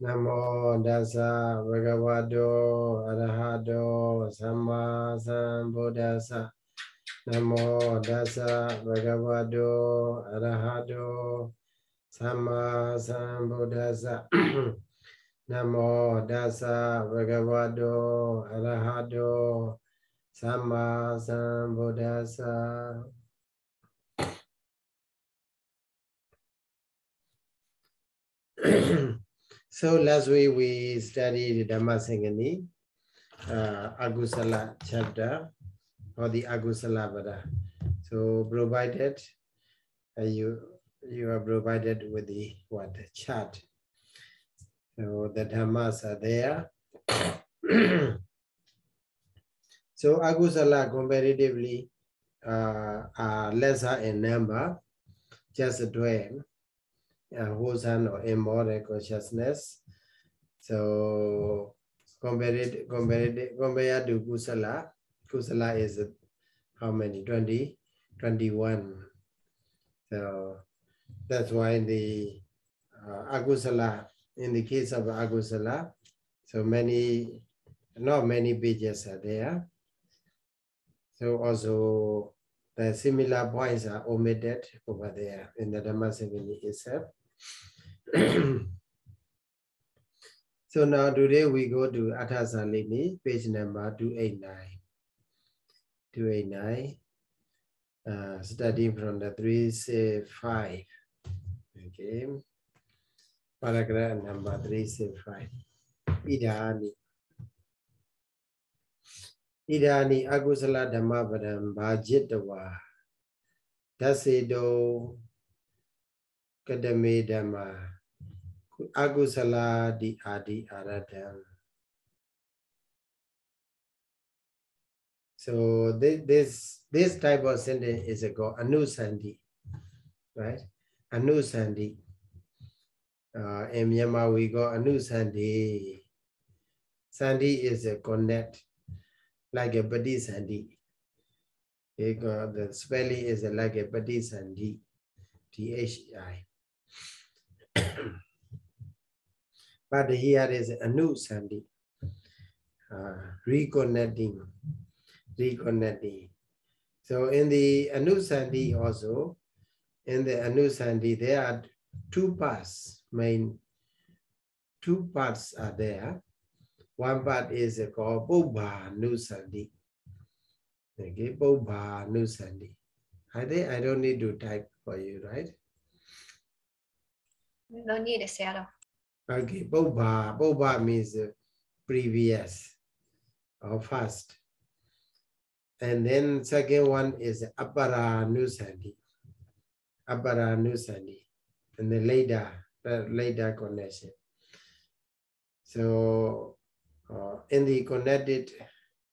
nam mô đa sa bhagavato arahato samma sambuddhasa nam mô đa sa bhagavato arahato samma sambuddhasa nam mô đa sa bhagavato arahato samma sambuddhasa Ahem. So last week we studied Dhammasangani, uh, Agusala chapter, or the Agusala Vada. So provided uh, you you are provided with the what the chart. So the Dhammas are there. so Agusala comparatively uh, are lesser in number, just 12 uh, wholesome or immoral consciousness. So compared, compared, compared to Kusala, Kusala is how many? 20, 21. So that's why in the uh, Agusala, in the case of Agusala, so many, not many pages are there. So also the similar points are omitted over there in the Dhammasangani itself. so now today we go to Athasalini, page number 289. 289, uh, starting from the 365. Okay. Paragraph number 365. Idani. Idani agusala dhamma padam bhajitawa. Dasedo ကတမေဓမ္မာအကုသလာဒီအာဒီအာရတံ so this this this type of sentence is called anusandi right anusandi uh, in Myanmar we go anusandi sandi is a connect like a pati sandi the spelling is like a pati sandi t h i but here is Anu Sandi, uh, reconnecting, reconnecting. So in the Anu Sandi also, in the Anu Sandi, there are two parts, main two parts are there. One part is called Bobha Nusandi. Okay, Bobha Nusandi. I think I don't need to type for you, right? No need to say Okay, Boba. Bobha means previous or first. And then second one is Appara Nusandi. Appara Nusandi. And then later, the later connection. So uh, in the connected,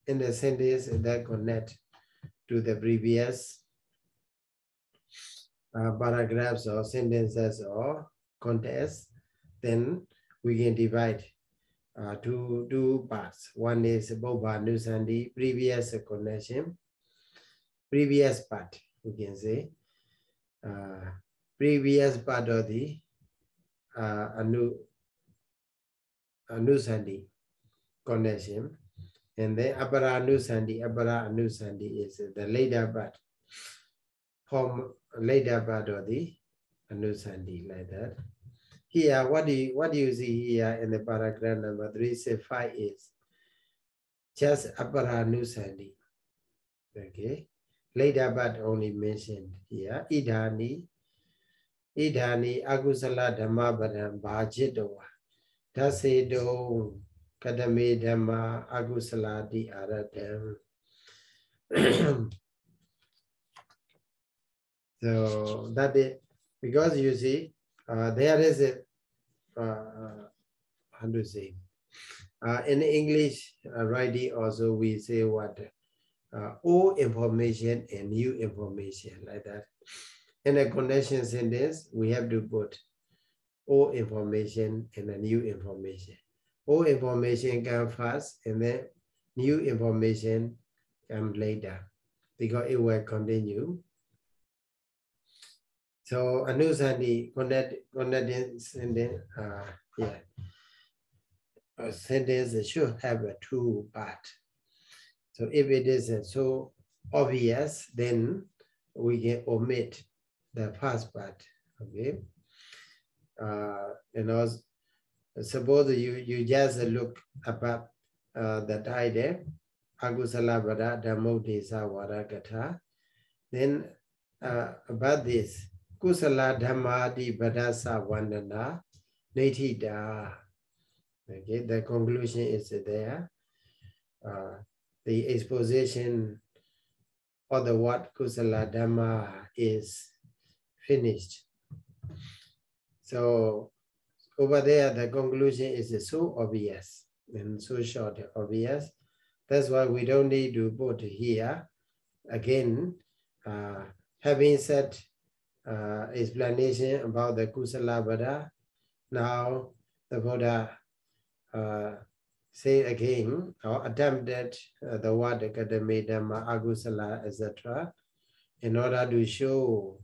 in the sentence that connect to the previous uh, paragraphs or sentences or context, then we can divide uh, two, two parts. One is Bobha Nusandi, previous connection, previous part, we can say. Uh, previous part of the uh, Anu, Anusandi connection. And then Abara Anusandi, Abara Anusandi is the later part, form later part of the Anusandi, like that. Here, what do you, what do you see here in the paragraph number three, say five is just Abara Anusandi. Okay. Later but only mentioned here. Idani, Idani, Agusala Dhamma Badam Bhajitawa. Dasedo Kadame Dhamma Agusala Di Aradam. so that is because you see, uh, there is a uh, how to say uh, in English uh, writing also we say what uh, old information and new information like that. In a connection sentence, we have to put old information and a new information. Old information come first and then new information come later because it will continue. So connecting sentence, uh, yeah. a sentence should have a two part. So if it isn't so obvious, then we can omit the first part. Okay. Uh, you know, suppose you, you just look about uh, the title, Agusala Vada Dhammodesa Varakatha. Then uh, about this, Kusala Dhammadi Vadasa Vandana Nithita. Okay, the conclusion is there. Uh, the exposition of the word Kusala Dhamma is finished. So over there, the conclusion is so obvious and so short, obvious. That's why we don't need to put here. Again, uh, having said uh, explanation about the Kusala Buddha, now the Buddha uh, say again or attempted uh, the word Akadami Dhamma Agusala, etc. in order to show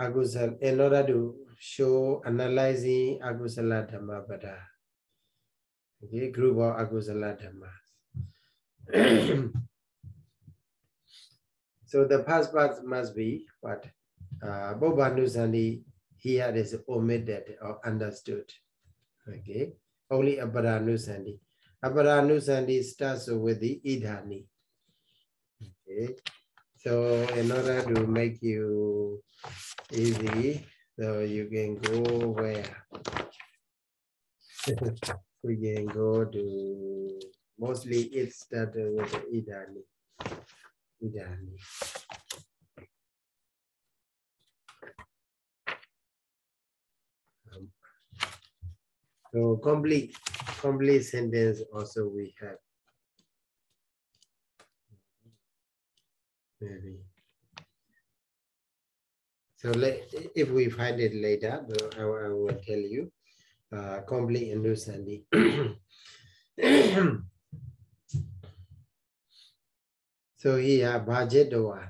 Agusala, in order to show analyzing Agusala Dhamma Pada. Okay, group of Agusala Dhammas. so the past part must be what? Uh, Bobbanusani here is omitted or understood. Okay, only Aparanusandi. Aparanusandi starts with the Idhani. Okay, so in order to make you easy, so you can go where? we can go to, mostly it started with Idani. Idani. Um, so complete, complete sentence also we have. Maybe. So let, if we find it later, I, I will tell you uh, complete understanding. so here, Bhajitawa.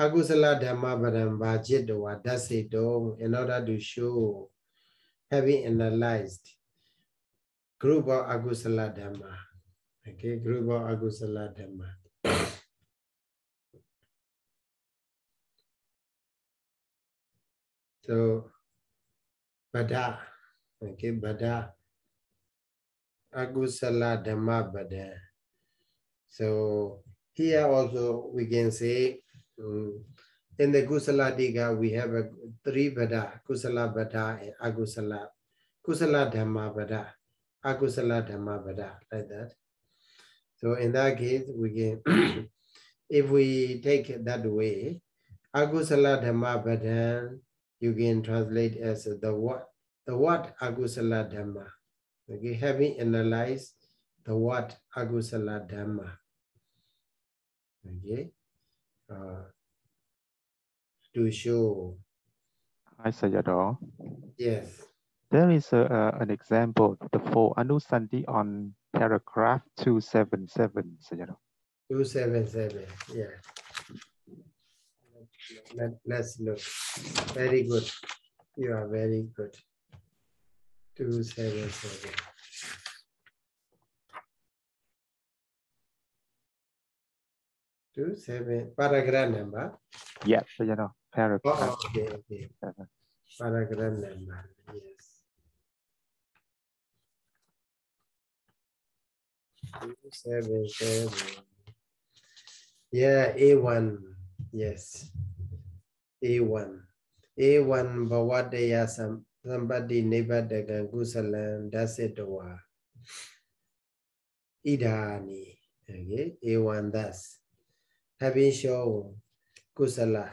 Agusala Dhamma Badam Bhajitawa, that's in order to show, having analyzed of Agusala Dhamma. Okay, of Agusala Dhamma. So, Bada, okay, Bada, Agusala Dhamma Bada. So, here also we can say, um, in the Kusala Diga, we have a three Bada, Kusala Bada and Agusala, Kusala Dhamma Bada, Agusala Dhamma Bada, like that. So in that case, we can, if we take it that way, Agusala Dhamma Bada, you can translate as the what the what agusala dhamma. Okay, having analyzed the what agusala dhamma. Okay, uh, to show. I Sayadaw. Yes. There is a, uh, an example, the four Anusandi on paragraph 277, Sayadaw. 277, yeah. Let, let's look. Very good. You are very good. 277. Two seven paragraph number. Yes, you know, paragraph. Oh, okay, okay. seven. Paragraph number. Yes. Seven seven. Yeah, A one. Yes. A1. A1 Bhawadaya Sam Sampati Nibadagan Kusalan Dasitawa. Idani. Okay, A1 thus. Having shown Kusala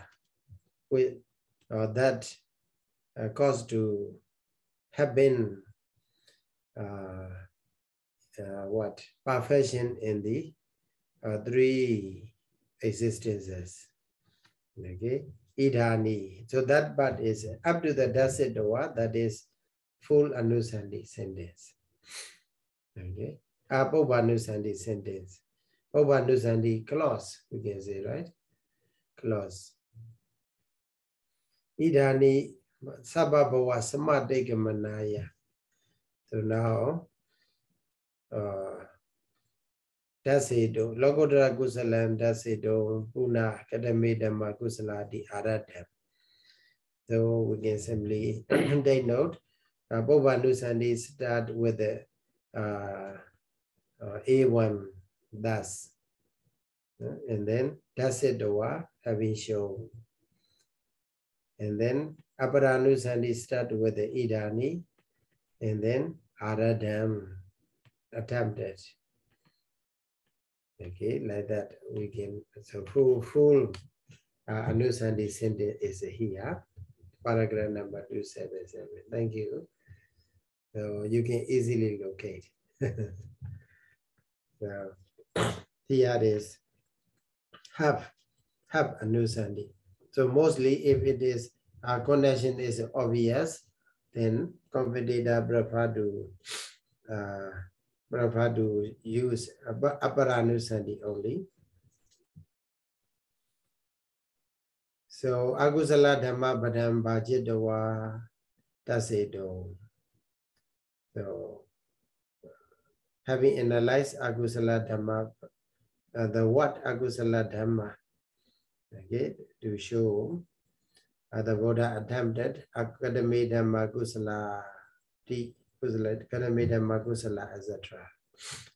with uh, that uh, cause to have been uh, uh, what perfection in the uh, three existences. Okay, idani. So that part is up to the dasitawa, that is full anusandi sentence. Okay, abova anusandi sentence. Over anusandi clause, we can say, right? Clause. Idani sababava samadekamanaya. So now တ်စေတုလောကုတ္တရကုသလံဓာတ်စေတုပုဏ္ဏကတမေဓမ္မကုသလာတိအာရတံ so we can simply take note uh, Bhovanusandi start with the uh, uh, A1 thus uh, and then Dasitawa having shown and then Aparanusandi start with the Idani and then Aradam attempted Okay, like that we can, so full, full uh, sentence is here, paragraph number 277. Thank you. So you can easily locate. so here is have, have Anusandi. So mostly if it is, our connection is obvious, then competitor prefer to uh, Prabhupada to use aparanusandi only. So agusala dhamma badam bhajitawa tasedo. So having analyzed agusala dhamma, uh, the what agusala dhamma, okay, to show uh, the Buddha attempted akadami dhamma gusala kusala, karmidhamma kusala, etc.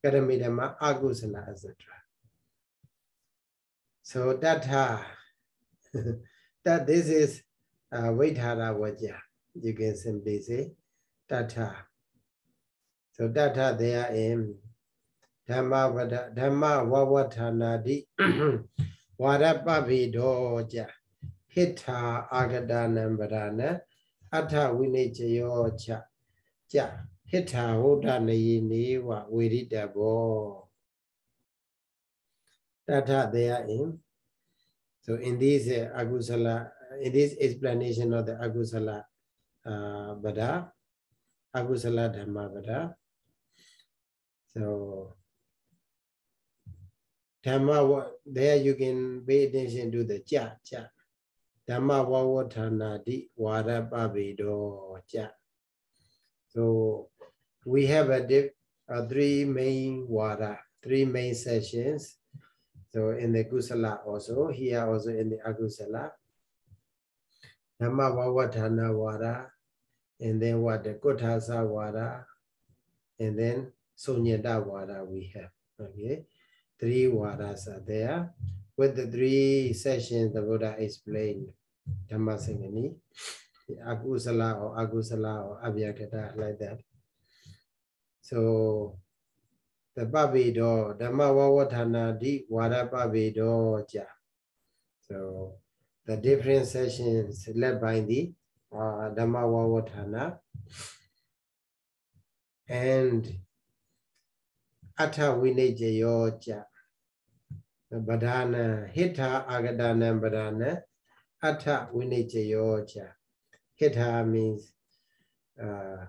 Karmidhamma akusala, etc. So tatha, that this is uh, Vaidhara Vajja. You can simply say tatha. So tatha there in Dhamma Vada, Dhamma Vavatanadi Varapavidoja Hitta Agadana Varana Atta Vinichayocha ကြဟိထာဝုဒ္ဓနေနေဝဝေရိတဘောတထ there in so in this uh, agusala in this explanation of the agusala uh, bada agusala dhamma bada so dhamma there you can pay attention to the cha cha dhamma wawatthana di wara pabedo cha So we have a uh, three main wada, three main sessions. So in the Kusala also, here also in the Agusala. Dhamma Vavatana and then what the Kotasa wada, and then Sunyata wada we have. Okay, three wadas are there. With the three sessions, the Buddha explained Dhamma Sangani. Akusala or agusala or abhyakata like that. So the pabedo dhamma vavathana di vada pabedo ja. So the different sessions led by the uh, dhamma vavathana and atha vinajayo ja. The badana hita agadana badana atha vinajayo ja. Hita means uh,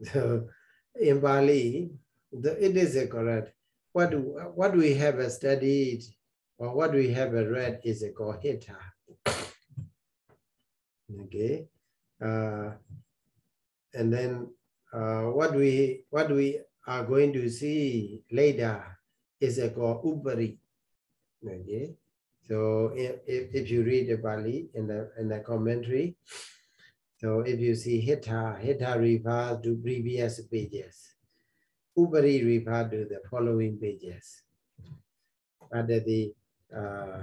so in Bali, the, it is a correct. What what we have studied or what we have read is a Hita. Okay, uh, and then uh, what we what we are going to see later is a called Upari. Okay, so if, if you read the Bali in the, in the commentary, so if you see Hita, Hita refers to previous pages. Upari refers to the following pages. But the, uh,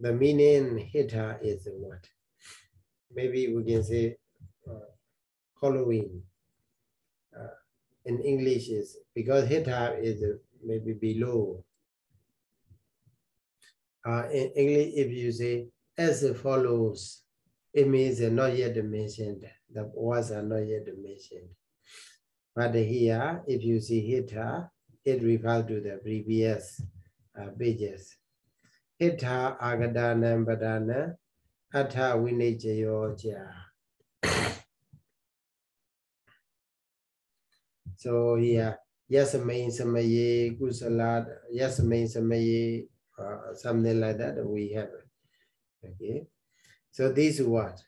the meaning Hita is what? Maybe we can say uh, following. Uh, in English is because Hita is maybe below uh, in English, if you say as follows, it means not yet mentioned. The words are not yet mentioned. But here, if you see hita, it refers to the previous uh, pages. Hita agadana badana atha vinijayo So here, yes means samaye kusala, yes means samaye uh, something like that we have okay so this is what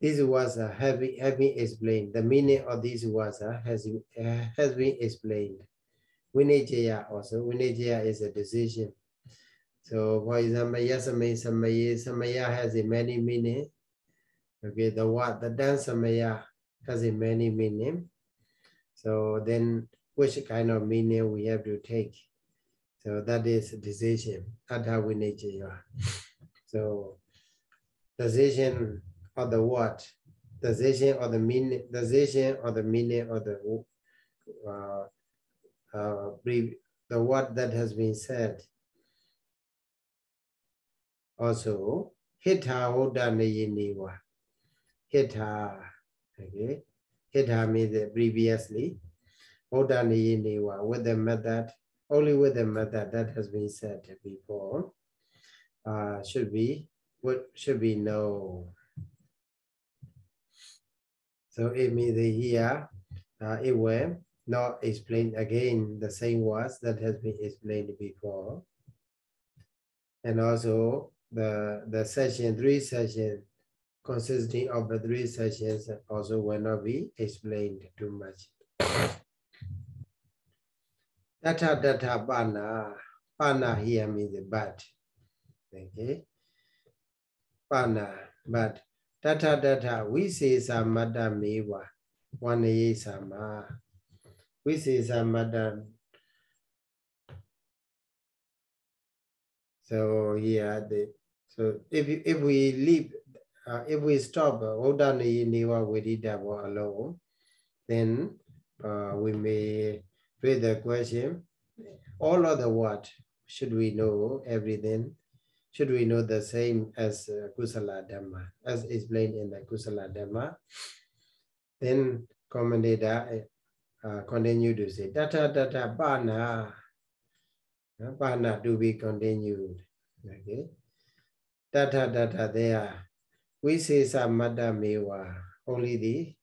This was been, have been explained. The meaning of these words has, uh, has been explained. Vinijaya also. Vinijaya is a decision. So for example, Yasame Samaya, Samaya has a many meaning. Okay, the what the dance Samaya has a many meaning. So then which kind of meaning we have to take? So that is decision, Atha Vinijaya. So decision of the word, decision of the meaning, decision of the meaning of the uh, uh, the word that has been said. Also, hita hoda neyiniwa. Hita, okay. Hita means previously. Hoda neyiniwa with the method, only with the method that has been said before, uh, should be, what should be known. So it means here, uh, it will not explain again the same words that has been explained before. And also the, the session, three sessions consisting of the three sessions also will not be explained too much. Data data pana, pana here means but. Okay. Pana, but data data, we say samada mewa, one ye sama. We say samada So here, the, so if if we leave, uh, if we stop Oda Niwa Vedidava alone, then uh, we may read the question. All of the what should we know everything? Should we know the same as uh, Kusala Dhamma, as explained in the Kusala Dhamma? Then commentator uh, continue to say, data data bana Bana to be continued. Okay. Tata data there. We say samada mewa, only the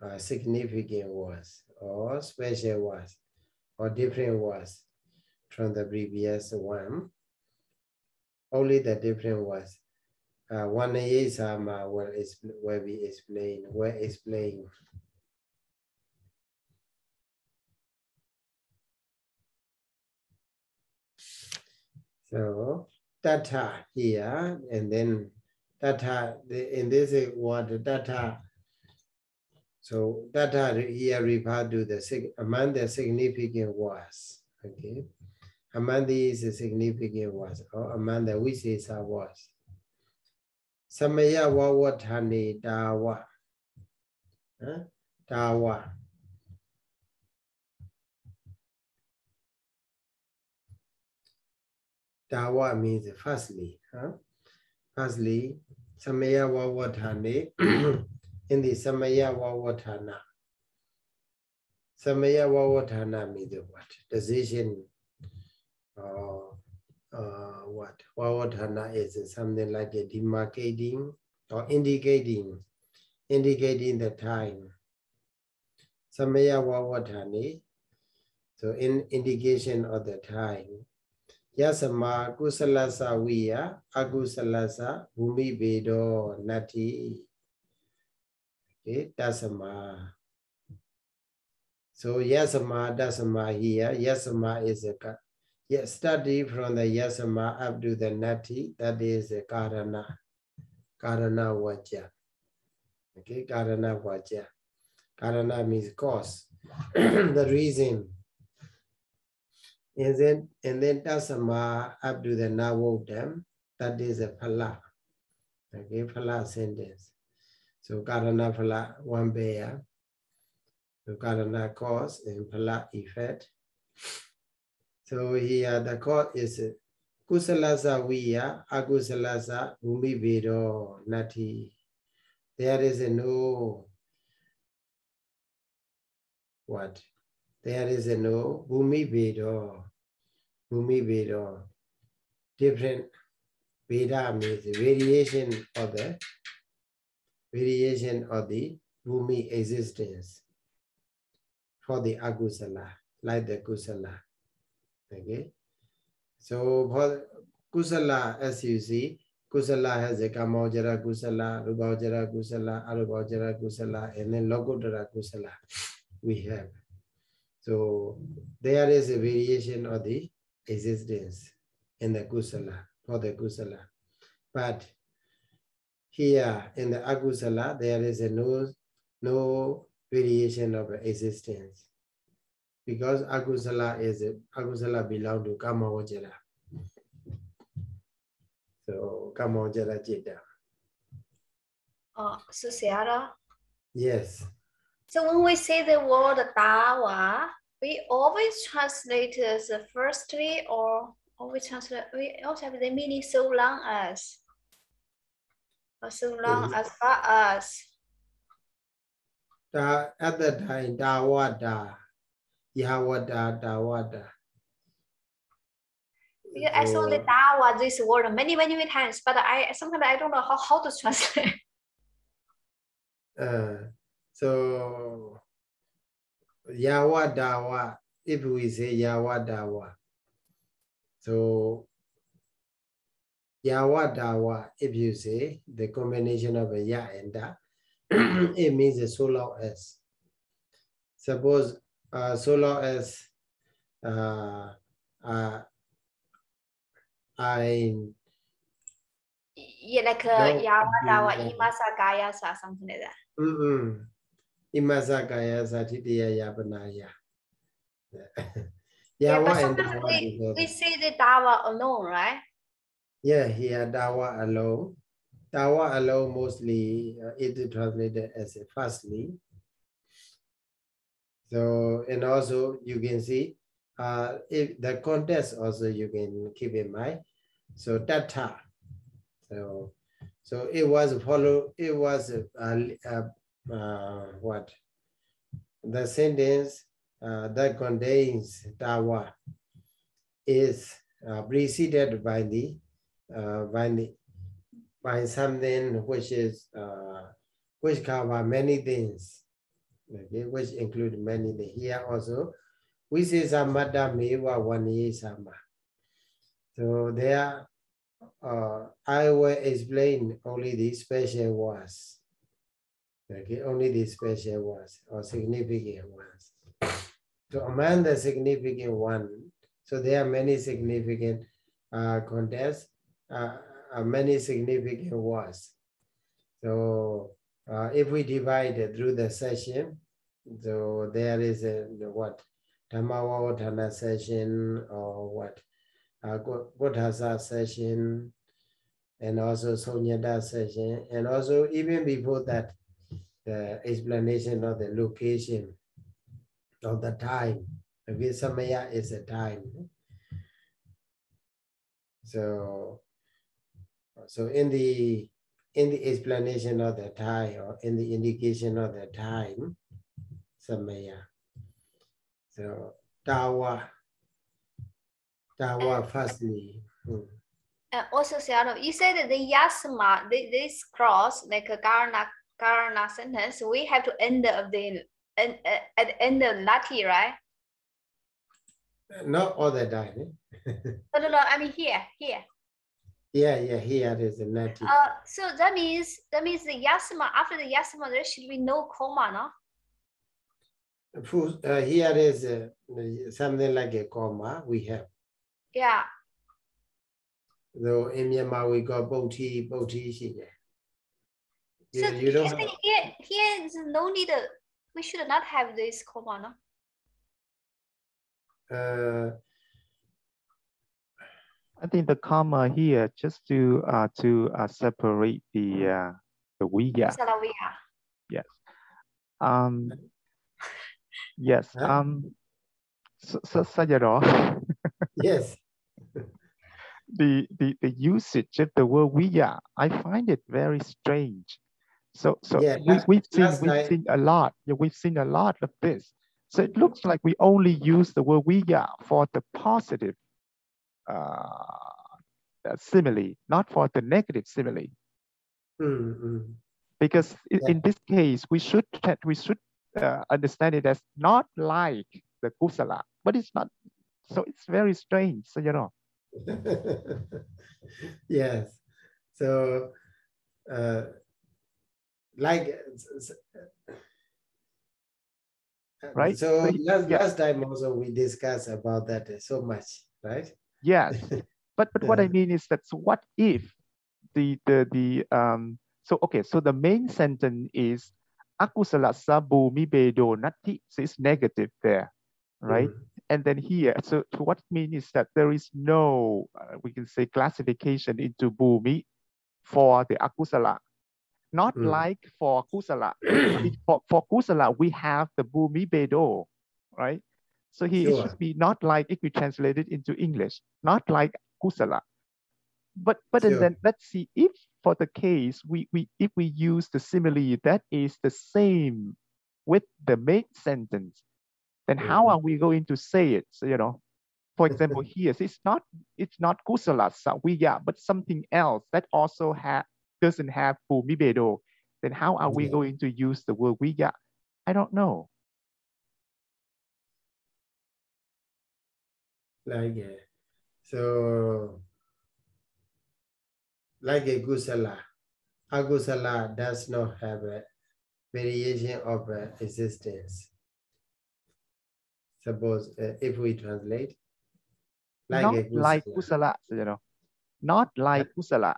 uh, significant words or special words or different was from the previous one. Only the different was Uh, one is sama will, will be explained, will explain So data here, and then data in this word data. So data here refer to the among the significant words. Okay, among these significant words, or among the Visesa words. Samaya wawatani dawa. Dawa. Dawa means firstly. Huh? Firstly, Samaya Wawatane in the Samaya Wawatana. Samaya Wawatana means what? Decision or uh, what? Wawatana is something like a demarcating or indicating, indicating the time. Samaya Wawatane, so in indication of the time. Yasama kusalasa wiya akusalasa bhumi bedo nati. Okay, dasama. So yasama dasama here. Yasama is a yes, study from the yasama up to the nati. That is a karana. Karana vaja. Okay, karana vaja. Karana means cause. the reason and then and then tasama up to the navodam, that is a phala. Okay, phala sentence. So karana phala one bear. So karana cause and phala effect. So here the cause is kusalasa viya, akusalasa bhumi vedo nati. There is a no what? There is a no. Bhumi vedo. Different Veda means variation of the variation of the bhumi existence for the akusala, like the kusala. Okay. So for kusala, as you see, Kusala has a Kamojara Kusala, Rubajara Kusala, Arubajara Kusala, and then Lokodara Kusala we have. So there is a variation of the existence in the Kusala, for the Kusala. But here in the Agusala, there is a no, no variation of existence. Because Agusala is a, Agusala belong to Kama. So Kama Chitta. Oh, so Sarah. Yes. So when we say the word dawa, we always translate as firstly or always translate, we also have the meaning so long as. So long as far as. Da, at that time, Dawada, Yawada, Dawada. Because I saw the dawa this word many, many, many times, but I sometimes I don't know how, how to translate. Uh, so Yawa Dawa, if we say Yawa Dawa, so Yawa Dawa, if you say the combination of a Ya and Da, it means a solar S. Suppose uh, solar S, uh, uh, I Yeah, like uh, yawa dawa yeah. imasa gaya sa something like that. Mm-mm. Imasa kaya satitiya yapanaya. Yeah, Yawa but and sometimes we, we say the dawa alone, right? Yeah, here Dawa alone. Dawa alone mostly uh, it is translated as a firstly. So and also you can see uh, if the context also you can keep in mind. So tata. So so it was follow. It was uh, uh, uh, what the sentence uh, that contains dawa is uh, preceded by the uh, by by something which is uh, which cover many things, okay, which include many things. Here also, we say samada mewa one sama. So there, uh, I will explain only the special words. Okay, only the special words or significant ones. So among the significant one, so there are many significant uh, contests, uh, uh, many significant words. So uh, if we divide through the session, so there is a the what Dhammavavadana session or what uh, Godhasa session, and also Sonyada session, and also even before that, the explanation of the location of the time. Okay, Samaya is a time. So, so in the in the explanation of the time or in the indication of the time, Samaya. So Tawa, Tawa firstly. hmm. And also, Sayadaw, you said that the yasma, the, this cross, like a Karna, Karna sentence, we have to end of the and at the end of Lati, right? Not all the time. eh? No, no, no. I mean here, here. Yeah, yeah, here is a native. Uh, so that means that means the yasma after the yasma there should be no comma, no? Uh, here is uh, something like a comma we have. Yeah. Though in Myanmar we got boti boti here. Yeah, so you don't have... here here is no need. We should not have this comma, no? Uh, I think the comma here just to uh, to uh, separate the uh, the we yeah. Salawiya. Um, yes. Um, so, so, Sayadaw, yes. the, the the usage of the word we are, I find it very strange. So so Yeah, we, we've seen we've night- seen a lot. Yeah, we've seen a lot of this. So it looks like we only use the word we are for the positive uh, uh, simile, not for the negative simile. Mm, mm. because Yeah. in this case we should we should uh, understand it as not like the kusala but it's not so it's very strange so you know yes. So, uh, like, Right. So So, last, yeah. last time also we discussed about that so much, right? Yes, but but what I mean is that so what if the the the um so okay so the main sentence is akusala sabu mi bedo. Nati so it's negative there right? Mm. and then here so, so what it means is that there is no uh, we can say classification into bumi for the akusala not Mm. like for kusala for, for kusala we have the bumi bedo right so here it should be not like if we translate it into english not like kusala. But but Sure. then let's see if for the case we we if we use the simile that is the same with the main sentence then how Mhm. are we going to say it? So you know for example here it's not it's not kusala saviya but something else that also have doesn't have bumibedo then how are we Yeah. going to use the word viya i don't know Like, uh, so, like a gusala, agusala does not have a variation of uh, existence. Suppose uh, if we translate, like not a like gusala. kusala so, you know not like kusala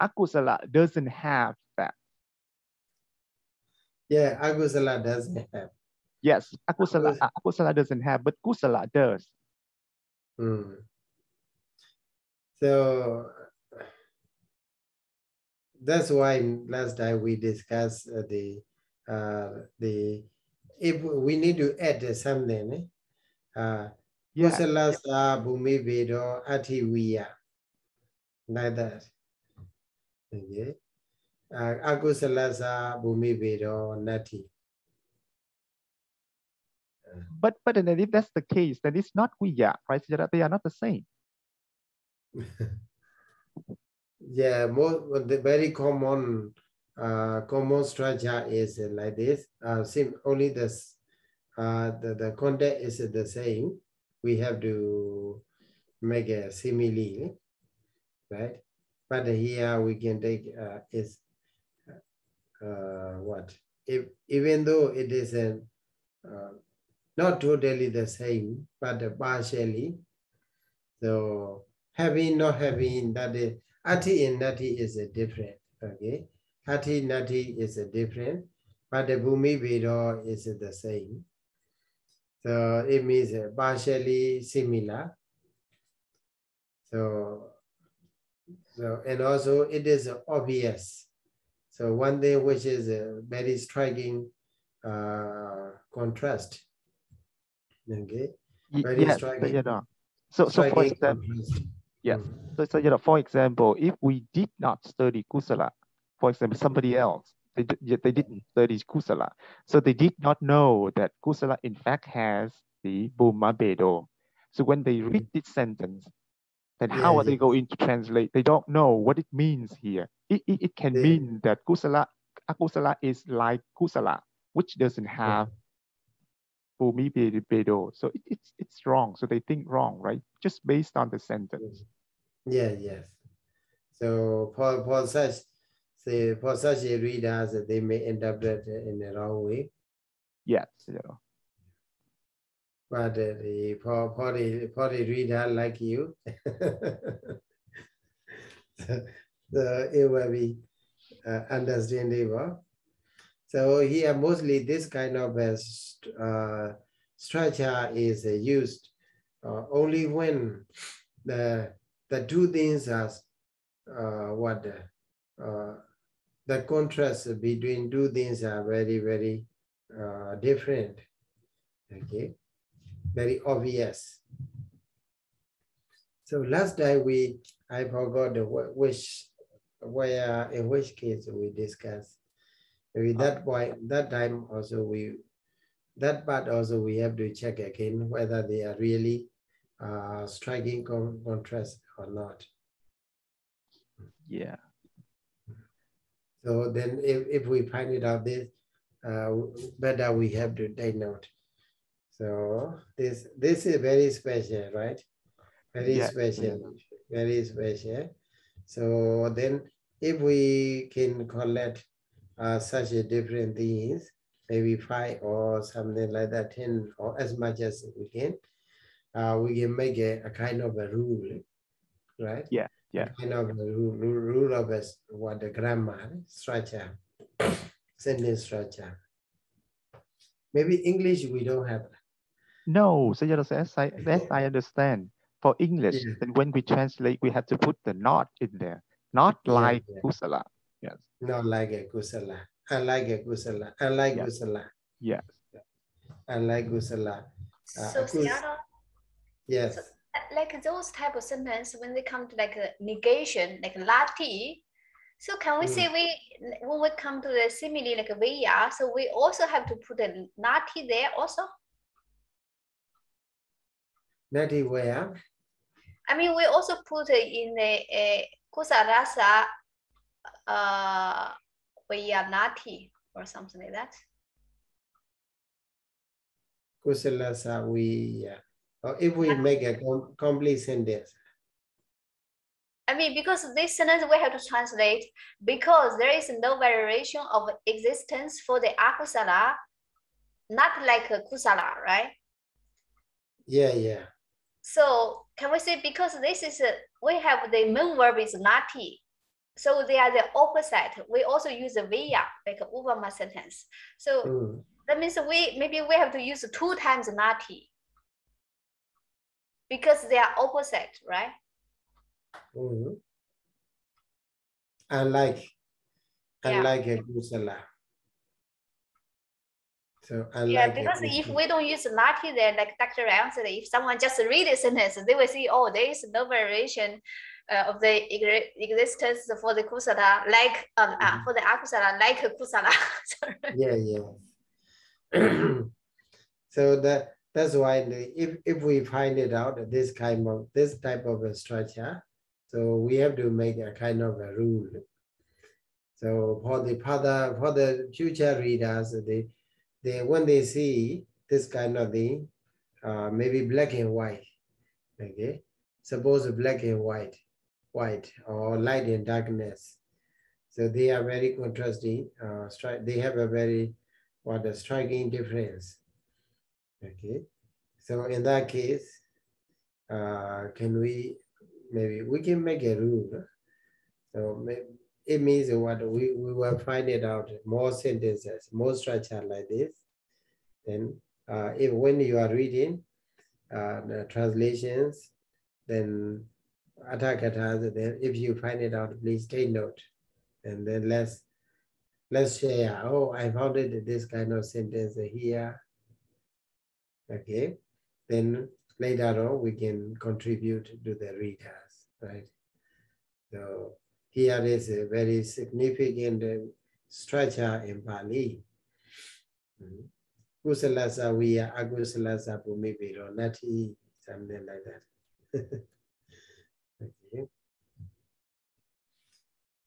akusala doesn't have that Yeah, agusala doesn't have. yes akusala Akus- akusala doesn't have but kusala does Mm. So that's why last time we discussed the uh, the if we need to add something. eh, Uh, yeah Kusala sa bhumi vedo ati viya. Like that. Okay. Uh, akusala sa bhumi vedo nati. But but then if that's the case then it's not viya right they are not the same Yeah, more the very common uh, common structure is like this. Uh, same only this uh, the the content is the same. We have to make a simile, right? But here we can take uh, is uh, what if even though it is an uh, not totally the same, but partially. So having, not having, that is, ati and nati is a different, okay? Ati, nati is a different, but the bhumi vedo is the same. So it means partially similar. So, so and also it is obvious. So one thing which is a very striking uh, contrast. Okay, Y- Very yes so, striking. so so for example yes Mm. so, so you know for example if we did not study kusala for example somebody else they, they didn't study kusala. So they did not know that kusala in fact has the buma bedo. So when they read this sentence then Yeah, how are they going to translate? They don't know what it means here. It, it, it can mean that kusala akusala is like kusala which doesn't have bumi be- bedo so it, it's it's wrong so they think wrong right just based on the sentence Yeah, yes. So for, for such, say, for such a readers, they may interpret it in the wrong way. yes know But uh, the, for, for the, for the reader like you, so, so it will be uh, understandable. So here mostly this kind of st- uh, structure is uh, used uh, only when the the two things are uh, what uh, the contrast between two things are very very uh, different. Okay, very obvious. So last time we I forgot the which where in which case we discussed. Maybe that point that time also we that part also we have to check again whether they are really uh, striking con- contrast or not. yeah So then if, if we find it out this, uh, better we have to take note. So this this is very special, right? Very Yeah. special, very special. So then if we can collect uh, such a different things, maybe five or something like that, 10 or as much as we can, uh, we can make a, a kind of a rule, right? Yeah, yeah. A kind of a rule, rule of a, what the grammar structure, sentence structure. Maybe English we don't have. No, so just as I, as I understand, for English, Yeah. then when we translate, we have to put the not in there, not like yeah. kusala. Yes, Not like a kusala. Unlike a kusala. Unlike Yeah. kusala. yes. Unlike kusala. Uh, so acus- Seattle, Yes. like those type of sentence when they come to like a negation, like lati. So can we Mm. say we when we come to the simile like via, so we also have to put a nati there also? Nati where? I mean, we also put it in the uh, kusarasa uh, via nati or something like that. Kusala saviya. Or if we make a com- complete sentence. I mean, because this sentence we have to translate because there is no variation of existence for the akusala, not like a kusala, right? Yeah, yeah. So can we say because this is a, we have the main verb is nati, so they are the opposite. We also use a via like a upamā sentence. So Mm. that means we maybe we have to use two times nati because they are opposite, right? Mhm. Unlike, Yeah. unlike a kusala. So unlike Yeah, because if we don't use nati there, like Dr. Ryan said, if someone just read a sentence, they will see, oh, there is no variation uh, of the existence for the kusala, like uh, uh, Mhm. for the akusala, like kusala. Yeah, yeah. so that that's why the, if if we find it out this kind of this type of a structure, so we have to make a kind of a rule. So for the further for the future readers, they they when they see this kind of thing, uh, maybe black and white. Okay, suppose black and white, white or light and darkness. So they are very contrasting. Uh, they have a very what a striking difference. Okay, so in that case, uh, can we maybe we can make a rule. So it means what we, we will find it out more sentences, more structure like this. Then uh, if when you are reading uh, the translations, then atthakathas, then if you find it out, please take note. And then let's let's share. Oh, I found it this kind of sentence here. Okay, then later on we can contribute to the readers, right? So here is a very significant uh, structure in Pali. Mm. Kusalasa viya akusalasa bhumipiro nati, something like that. okay.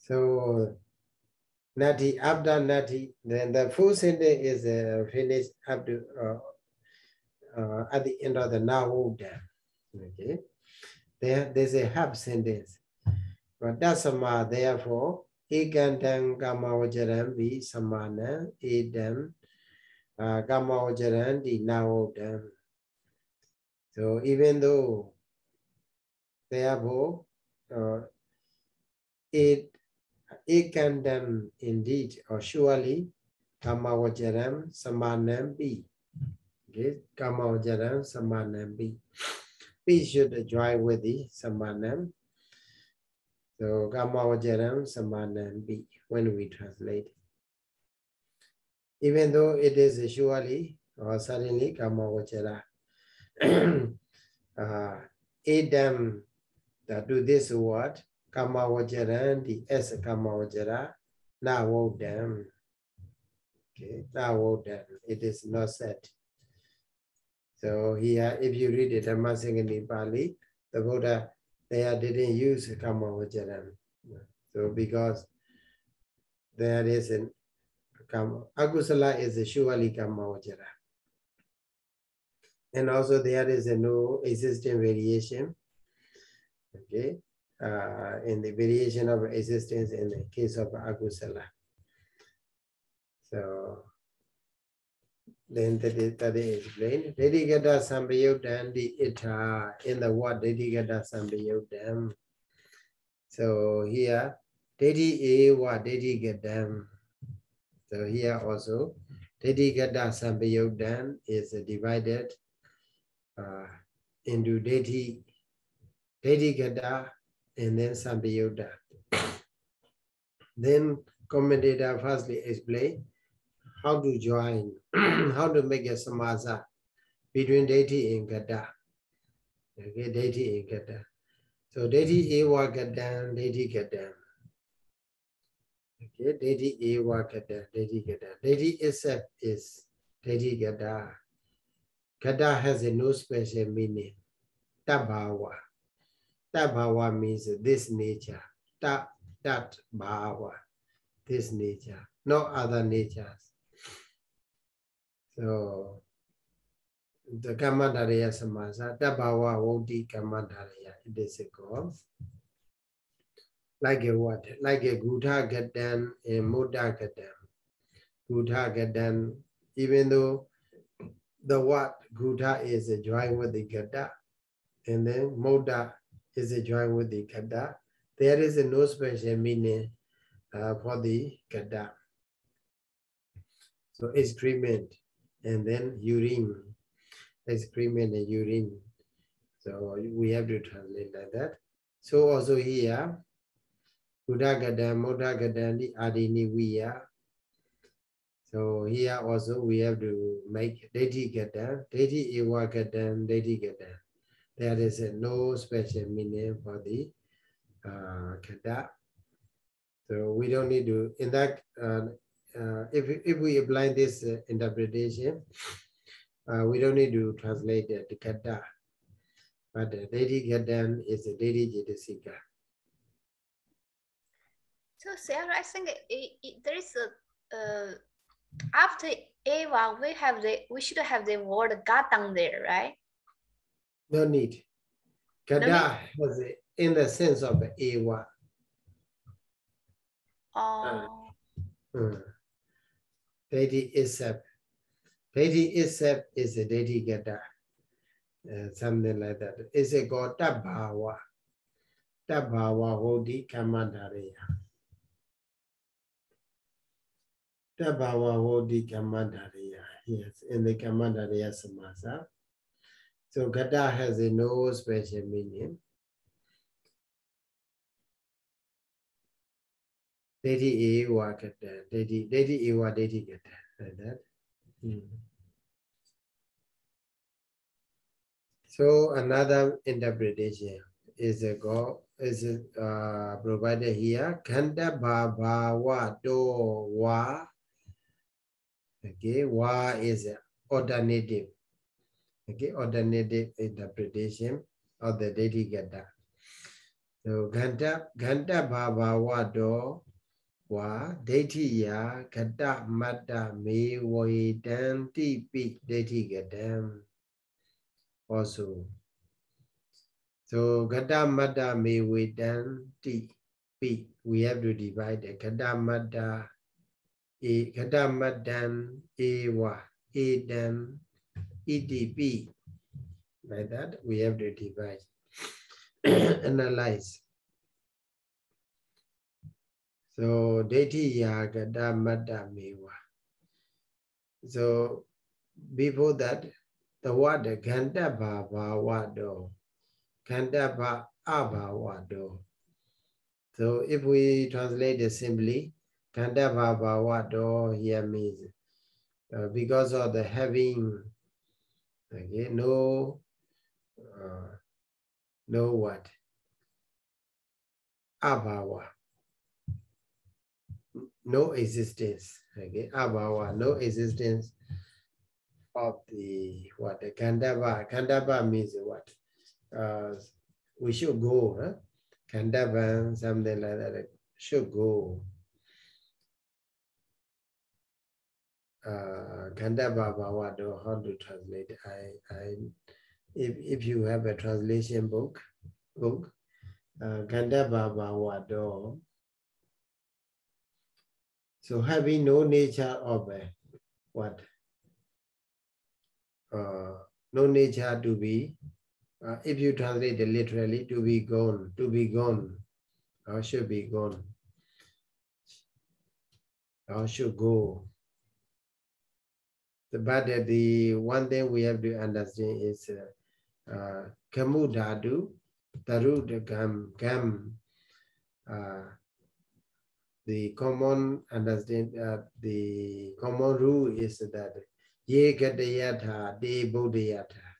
So Nati, after Nati, then the full sentence is uh, finished up to uh, uh, at the end of the Nahuda. Okay. There, there's a half sentence. But that's sama, therefore, ekandam kamavajaram vi samana edam uh, kamavajaram di nahodam. So even though, therefore, uh, it ekandam indeed or surely kamavajaram samanam bi. Okay, kamavajaram samanam bi. P should join with the samanam. So kamavajaram samanam bi when we translate. Even though it is surely or suddenly kamavajara. uh, Adam that do this word kamavajaran the s kamavajara navodam. Okay, navodam. It is not said. So here, if you read it, Dhammasaṅgaṇī Pali, the Buddha there didn't use kamavajaram. So because there is an kam, agusala is surely kamavajara. And also there is a no existing variation. Okay. Uh, in the variation of existence in the case of Agusala. So then that is, that is explained. Dedicata Sambhayuddhan the ita in the word Dedicata Sambhayuddhan. So here, Dedi Ewa Dedicatam. So here also, Dedicata Sambhayuddhan is divided uh, into Dedi, Dedicata and then Sambhayuddha. Then commentator firstly explain how to join, how to make a samasa between deity and gata. Okay, deity and gata. So deity ewa gata, deity gata. Okay, deity ewa gata, deity gata. Deity itself is deity gata. Gata has a no special meaning. Tabawa. Tabawa means this nature. Ta, that bhava, this nature, no other natures. So the Kamadharya Samasa, Tabawa Vodi Kamadharya, it is called. Like a what? Like a Gudha Gadan and Muda Gadan. Gudha Gadan, even though the what Gudha is a with the Gada, and then Moda is a join with the Gada, there is a no special meaning uh, for the Gada. So excrement and then urine, excrement and urine. So we have to translate like that. So also here, Buddhagada, Modhagada, Adini Viya. So here also we have to make Deiti Gada, Deiti Ewa Gada, Deiti Gada. There is a no special meaning for the uh, Gada. So we don't need to, in that uh, uh, if, if we apply this uh, interpretation, uh, we don't need to translate the kata, but the deity gadan is a deity jitasika. So Sarah, I think it, it, there is a after Eva, we have the we should have the word gatang there, right? No need. Gada No was in the sense of Eva. Oh, Hmm. Deity itself. Deity itself is a deity gata. Uh, something like that. It's a called Tabhawa. Tabhawa Hodi Kamadharya. Tabhawa Hodi Kamadharya. Yes, in the Kamadharya Samasa. So Gata has a no special meaning. Deity Ewa Gata. Deity Deity Ewa Deity Gata. Like that. Hmm. So another interpretation is a go is uh, provided here. Kanda baba wa do wa. Okay, wa is alternative. Okay, alternative interpretation of the deity gata. So ganda ganda baba wa do wa deity ya gata matta me we dan ti pi deity gatam also. So gata matta me we dan ti pi. We have to divide the gata matta e gata madan ewa edan EDP. Like that, we have to divide, analyze. So deity yagada matta mewa. So before that, the word ganda bhava wado, ganda abhavado. So if we translate it simply, ganda bhava wado here means uh, because of the having okay no uh, no what Abawa. no existence okay abawa, no existence of the what the kandava kandava means what uh, we should go huh? kandava something like that should go uh, Bhavado, how to translate? I, I, if, if you have a translation book, book, uh, Wado. So having no nature of uh, what? Uh, no nature to be, uh, if you translate it literally, to be gone, to be gone, or should be gone, or should go. But the one thing we have to understand is uh, uh, Kamudadu, Tarud Gam, Gam, uh, the common understand uh, the common rule is that ye gatayatha de bodhayatha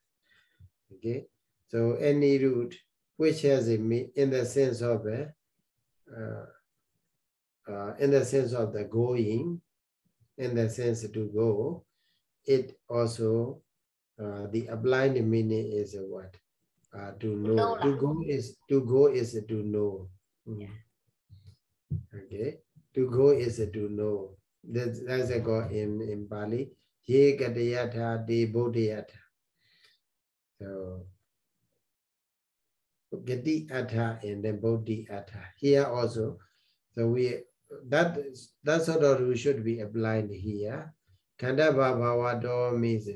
okay? So any root which has a in the sense of a, uh, uh, in the sense of the going in the sense to go it also uh, the blind meaning is what? Uh, to know. Know to go is to go is to know. Mm. okay. To go is to know. That's, that's a go in in Pali ye gatayatha de bodhayatha so gati atha and then bodhi atha here also so we that that sort of we should be applied here kanda bhavavado means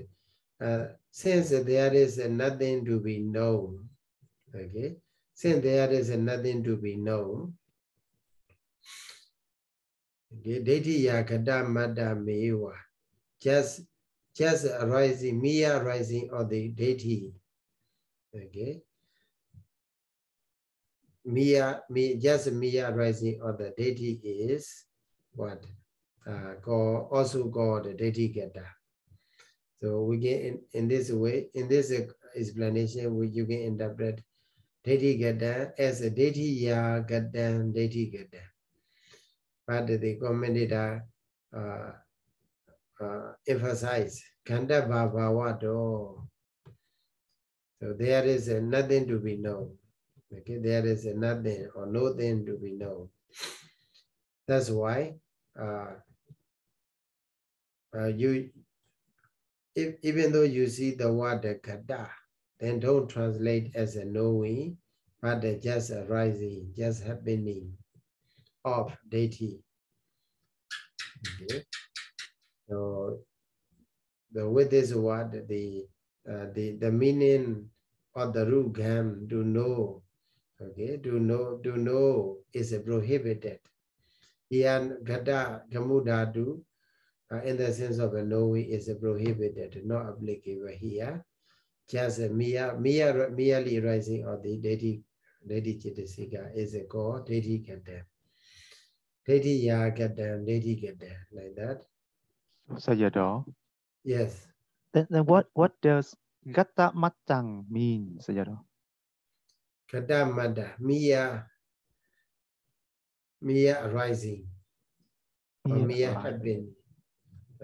uh, since there is nothing to be known okay since there is nothing to be known okay daithi yakata matta mewa just just arising mere arising of the deity okay mere me just mere arising of the deity is what uh, called also called the deity gata so we get in, in this way in this explanation we you can interpret deity gata as a deity ya gata deity gata but the commentator uh, uh, emphasize kanda bhavavato. So there is a nothing to be known. Okay, there is nothing or nothing to be known. That's why uh, you, if, even though you see the word kada, then don't translate as a knowing, but just arising, just happening of deity. Okay. So the with this word, the uh, the the meaning of the root gam to know, okay, to know to know is a prohibited. Here, gada gamudadu, uh, in the sense of a knowing, is prohibited, not applicable here. Just a mere, mere, merely rising of the deity, deity chitasika is a called deity gata. Deity ya gata, deity gata, like that. Sayadaw. Yes. Then, then what what does gata matang mean, Sayadaw? Kadamada, Mia, Mia arising, or Mere happening.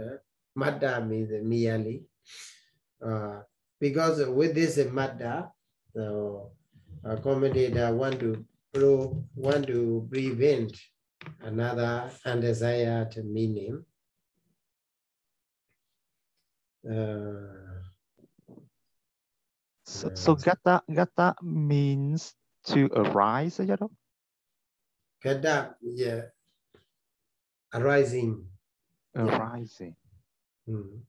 Uh, Mada means merely. Uh, because with this uh, Mada, the uh, commentator want to pro, want to prevent another undesired meaning. Uh, So, so gata gata means to arise, Sayadaw? Kada, yeah, arising. Arising. Mm.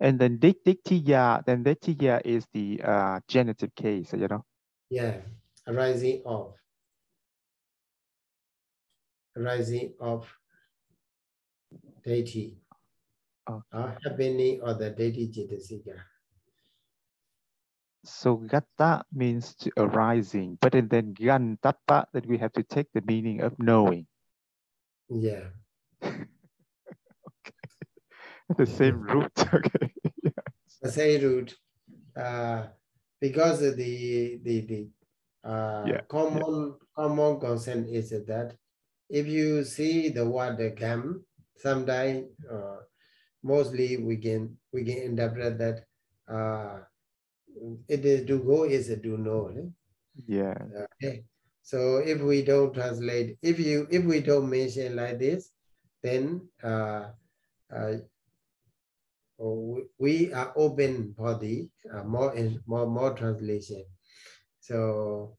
And then dik diktiya, then diktiya is the uh, genitive case, you know? Yeah, arising of. Arising of deity. Okay. Or happening of the deity Jitasika. So gata means to arising, but then, then gantapa that we have to take the meaning of knowing. Yeah, The same root. Okay. the same root. Uh, because of the the the uh, Yeah, yeah. common common concept is that if you see the word gam, sometimes uh, mostly we can we can interpret that uh, it is to go is to know. eh? Yeah. Okay. So if we don't translate, if you if we don't mention like this, then uh, uh, we are open for the uh, more in more more translation. So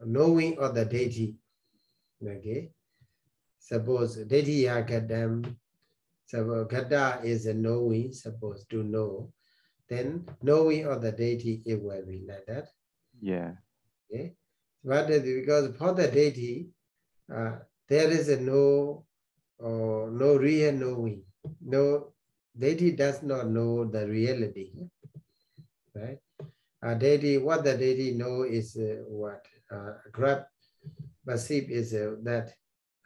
knowing of the deity. Okay. Suppose deity yakadam. Suppose gata is a knowing, suppose to know. Then knowing of the deity, it will be like that. Yeah. Okay. But because for the deity, uh, there is no, uh, no real knowing. No, deity does not know the reality. Right? Uh, deity, what the deity know is uh, what? Uh, grab, perceive is uh, that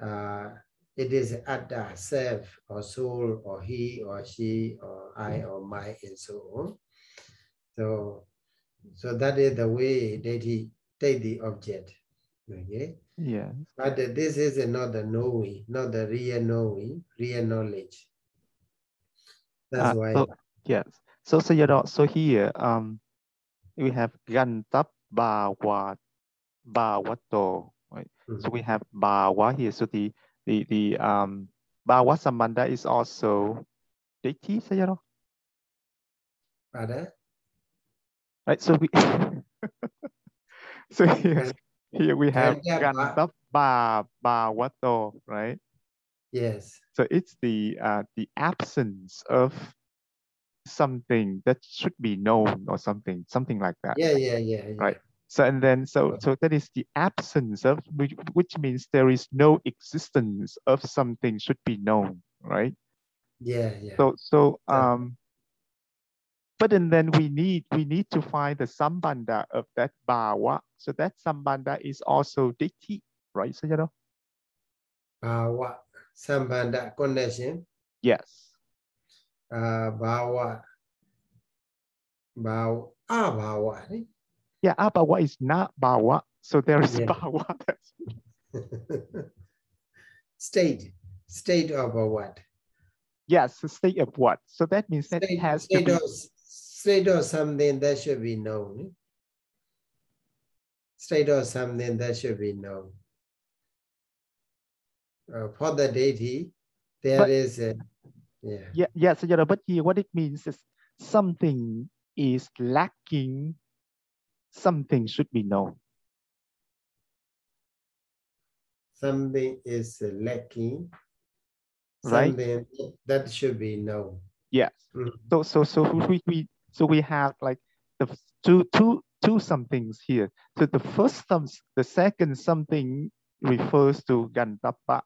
uh, it is atta, self, or soul, or he, or she, or I, or my, and so on. So, so that is the way deity take the object. Okay. Yeah. But this is not the knowing, not the real knowing, real knowledge. That's Uh, why. so, yes. So, so, you know, so here, um, we have Gantap Bawa Bawato, right? So Mhm. we have Bawa here. So the, the, the, um, Bawa Sambandha is also deity, so, you know, right? So we, so here, here we have Gantap Gantap Ba Bawato, right? Yes. So it's the uh, the absence of something that should be known or something, something like that. Yeah, yeah, yeah. yeah. Right. So and then so so that is the absence of which, which means there is no existence of something should be known, right? Yeah, yeah. So so um but and then we need we need to find the sambandha of that bhava. So that sambandha is also ditti, right? So you know, Bhava, sambandha, connection. yes. Uh, bhava, bhava, abhava. right? Yeah, abhava is not bhava. So there is Yeah. bhava. State, state of a what? Yes, the state of what? So that means that it State, has to be of, state of something that should be known. State of something that should be known. Uh, for the deity, there But- is a, yeah, yeah, yes, you know, but here what it means is something is lacking, something should be known. something is lacking, Right. something that should be known. Yes. Mm. So so so we, we so we have like the two two two somethings here. So the first some the second something refers to Gantapa,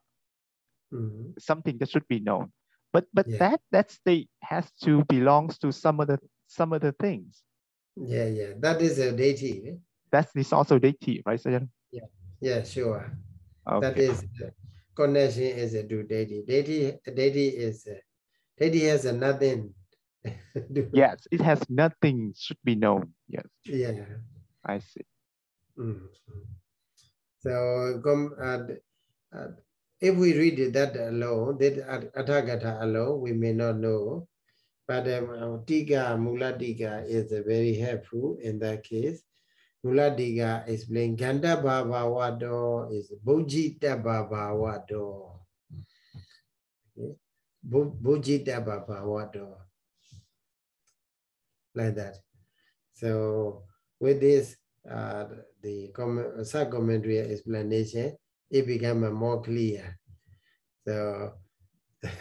Mhm. something that should be known. But but Yeah. that that state has to belongs to some of the some of the things. Yeah, yeah, that is a deity. eh? That is also deity, right? So, Yeah, yeah, sure. That okay. is the connection is a to deity. Deity, deity is a, deity has a nothing. Yes, it has nothing should be known. Yes, Yeah. I see. Mm. So come uh, uh, if we read that alone, that At- Atthakatha alone, we may not know. But um, Tika, Mula Tika is very helpful in that case. Mula Tika explain Ganda Baba Wado is Bujita Baba Wado. Okay. Bujita Baba Wado. Like that. So with this, uh, the com- sub-commentary explanation, it became more clear. So,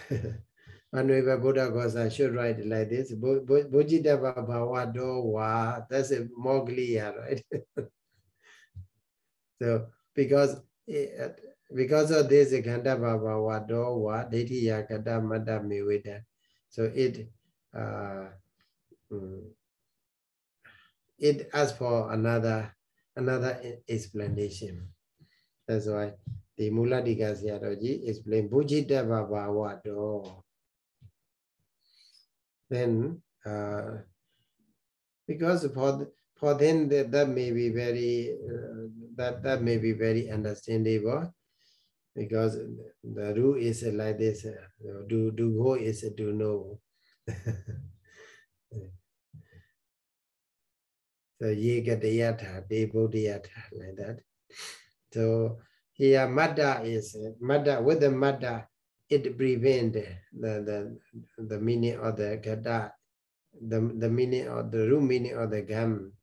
Manuel Buddhaghosa should write it like this. Bu- bu- Bujidava Bhavado Wa, that's a more clear, right? so, because eh, because of this, Ganda Baba Wado Wa, Deiti Yakata Mada Miweda. So it uh, mm, it asks for another another explanation. That's why the Muladika Sayadaji explain Bujita Baba Wado. Then uh, because for for them that, that may be very uh, that that may be very understandable because the rule is like this uh, do do go is to know so yegatayatha de bodhiyatha like that so here madda is madda with the madda it prevent the the the meaning of the gada the the meaning of the root meaning of the gam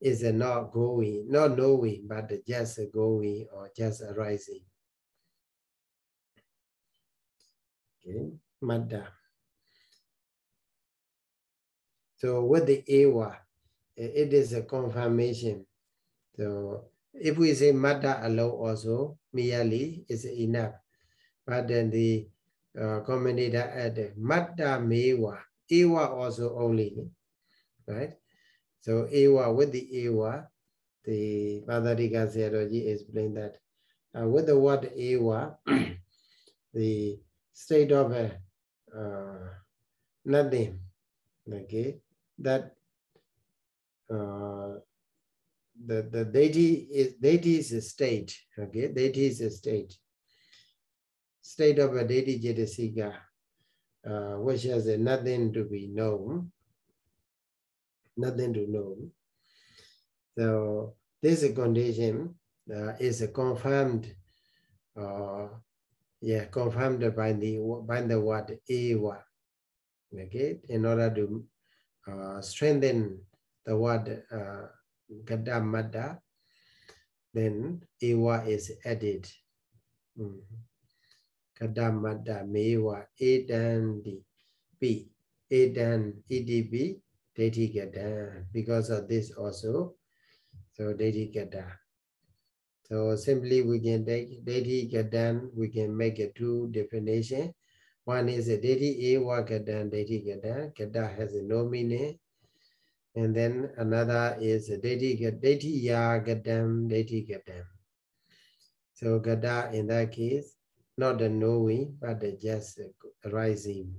is not going, not knowing, but just going or just arising. Okay, Madda. So with the Ewa, it is a confirmation. So if we say Madda alone also, merely is enough. But then the uh, commentator added Madda Mewa, Ewa also only, right? So Ewa, with the Ewa, the Padharika Sayadaji explained that uh, with the word Ewa, the state of uh, uh, nothing, okay, that uh, the, the deity is deity is a state, okay, deity is a state. State of a deity Jetasika, uh, which has nothing to be known, nothing to know. So this condition uh, is confirmed, uh, yeah, confirmed by the by the word ewa. Okay, in order to uh, strengthen the word uh, gadamada, then ewa is added. Mm. Mewa edandi p edan edb Deity Gata, because of this also. So Deity Gata. So simply we can take Deity Gatan, we can make a two definition. One is a Deity Ewa Gatan, Deity Gata. Gata has a no meaning. And then another is a Deity Deity Ya Gatan, Deity Gatan. So Gada in that case, not the knowing, but the just rising.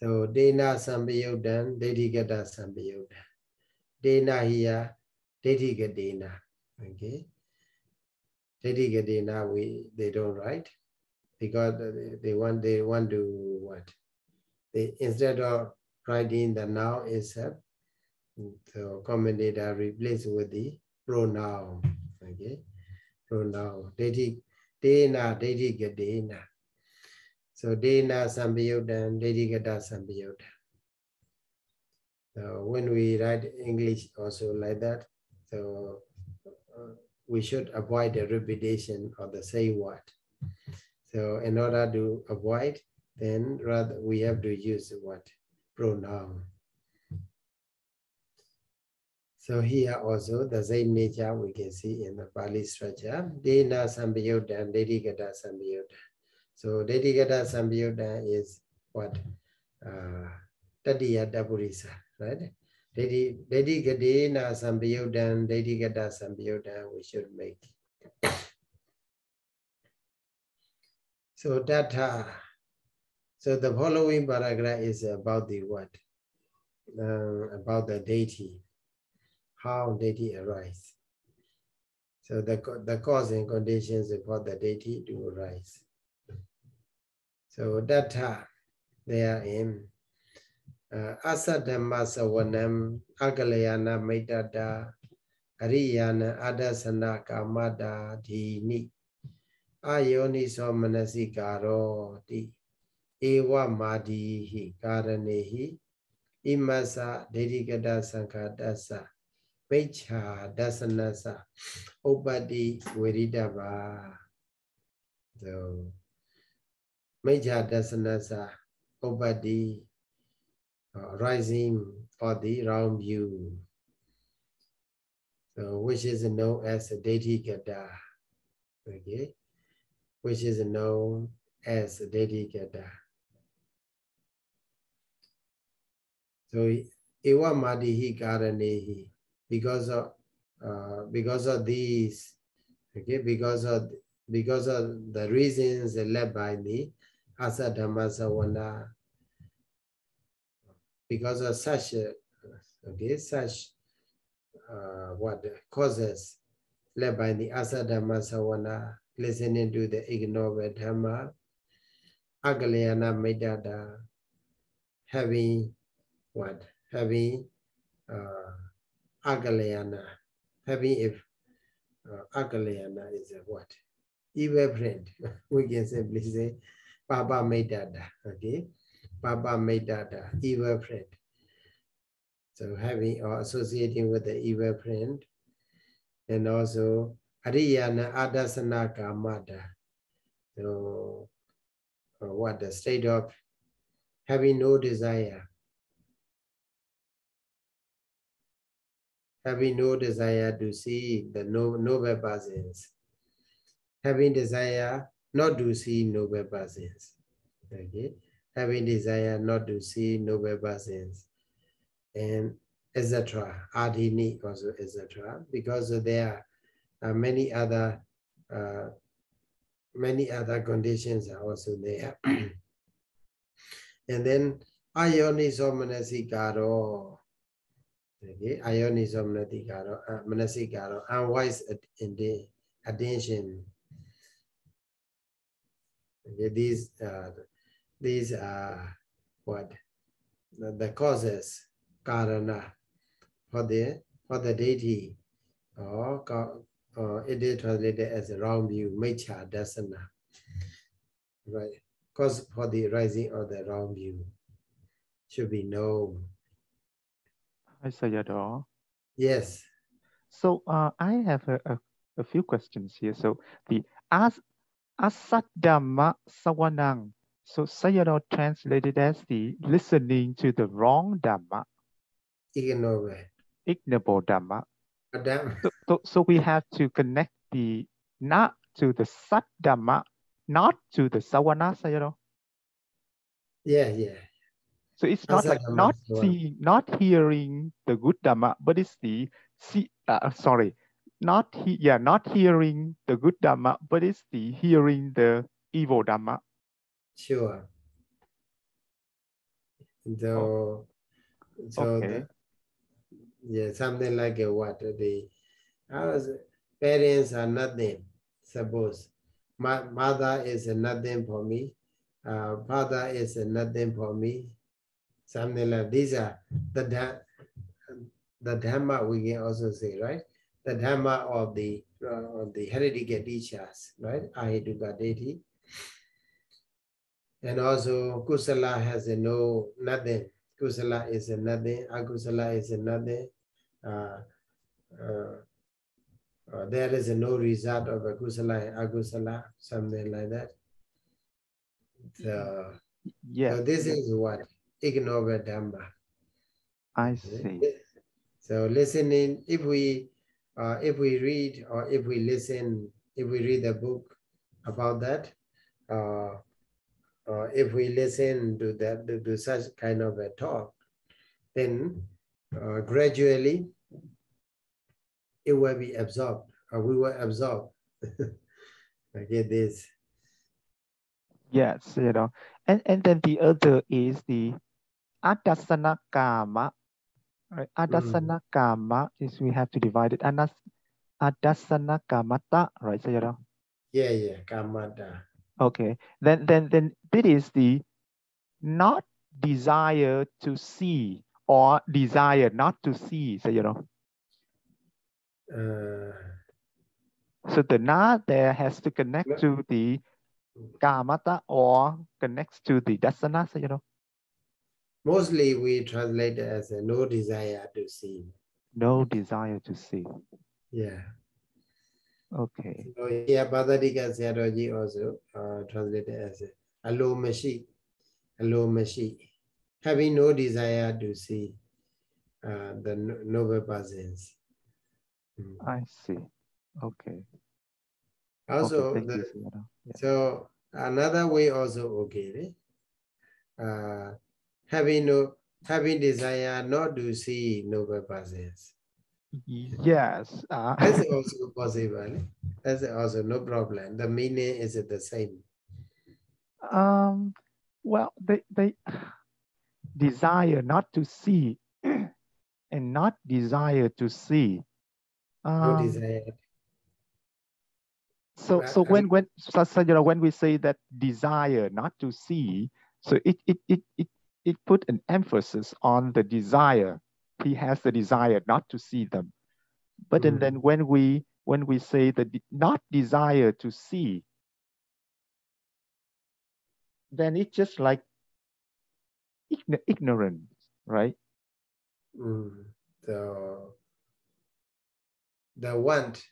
So Dena Sambiyudan, Dedhigata Sambiyudan. Dena here, Dedhigadena. Okay. Dedhigadena we they don't write because they want they want to what? They instead of writing the noun itself, so are replace with the pronoun. Okay. Pronoun. Dedhi Dena Dedhigadena. So Dena Sambiyudan, Dedikata Sambiyudan. So when we write English also like that, so uh, we should avoid the repetition of the same word. So in order to avoid, then rather we have to use what? Pronoun. So here also the same nature we can see in the Pali structure. Dena Sambiyudan, Dedikata Sambiyudan. So Dedikata Sambiyuta is what? Uh, Tadiya Dabulisa, right? Dedigadena Sambiyudan, Dedikata Sambiyuta, we should make. so data. So the following paragraph is about the what? Uh, about the deity, how deity arise. So the, the cause and conditions for the deity to arise. So that uh, therein, uh, Asadhamma Sawanam, Agalayana Maidada, Ariyana Adasana Kamada Dini, Ayoni Somanasikaro Di, Ewa Madihi Karanehi, Imasa Dedikada Sankadasa, Mecha Dasanasa, Obadi Viridava. So, Major Dasanasa Obadi uh, rising for the round view. So which is known as Gada. Okay, which is known as deity So Ewa Madihi Karanehi, because of uh, because of these, okay, because of because of the reasons led by the Asa Dhamma because of such, okay, such uh, what causes led by the Asa Dhamma listening to the ignored Dhamma, Agalayana Medada, having what? Having uh, having if uh, is a what? Evil friend, we can simply say Papa Medada, okay? Medada, evil friend. So having or associating with the evil friend, and also Ariyana Adasana Kamada. So uh, what the state of having no desire. Having no desire to see the no, noble persons. Having desire not to see noble persons. Okay. Having desire not to see noble persons. And etc. Adini also etc. Because there are many other uh, many other conditions are also there. and then ayoniso manasikaro. Okay, ayoniso manasikaro, uh, manasikaro, unwise attention. Okay, these uh, these are what the, causes, karana, for the for the deity, or uh, it is translated as wrong view, mecha dasana. Right. Cause for the rising of the wrong view should be known. Hi, Sayadaw. Yes. So uh, I have a, a, a, few questions here. So the as asadama sawanang. So Sayadaw translated as the listening to the wrong dhamma. Ignorable. Ignorable dhamma. Adam. So, so, so we have to connect the not to the sat dhamma, not to the sawana, know. Yeah, yeah. So it's not like not seeing, not hearing the good dhamma, but it's the see. Uh, sorry, not he, yeah, not hearing the good dhamma, but it's the hearing the evil dhamma. Sure. So, oh. so okay. the, yeah, something like a what the was, parents are nothing. Suppose my mother is nothing for me, uh, father is nothing for me. Something like these are the the dhamma we can also say right. The dhamma of the uh, of the hereditary teachers, right? Ahetuka deity. And also kusala has a no nothing kusala is another, akusala is another. Uh, uh, uh, there is no result of a kusala and akusala, something like that. So, yeah. So this is what ignore Dhamma. I see. So listening, if we uh, if we read or if we listen, if we read the book about that, uh, uh, if we listen to that to, to, such kind of a talk, then uh, gradually it will be absorbed. Uh, we will absorb. okay, this. Yes, you know, and and then the other is the adasana kama. Right? Adasana mm. kama is we have to divide it. Anas, adasana kamata, right? So you know. Yeah, yeah, kamata. Okay, then then then it is the not desire to see or desire not to see, so you know. Uh, so the not there has to connect to the kamata or connects to the dasana, so you know. Mostly we translate as a no desire to see. No desire to see. Yeah. Okay. So here, Bhadadika Sayadaw also uh, translated as a alo mashi, alo mashi, having no desire to see uh, the noble persons. Mm. I see. Okay. Also, okay, the, yeah. so another way also okay. Uh, having no having desire not to see noble persons. Yes. Uh, That's also possible. That's also no problem. The meaning is the same. Um, well, they, they desire not to see and not desire to see. Um, no desire. So, so when when so, so, you know, when we say that desire not to see, so it it it it it put an emphasis on the desire he has the desire not to see them. But mm. then when we when we say that not desire to see, then it's just like ignorance, right? mm, the the want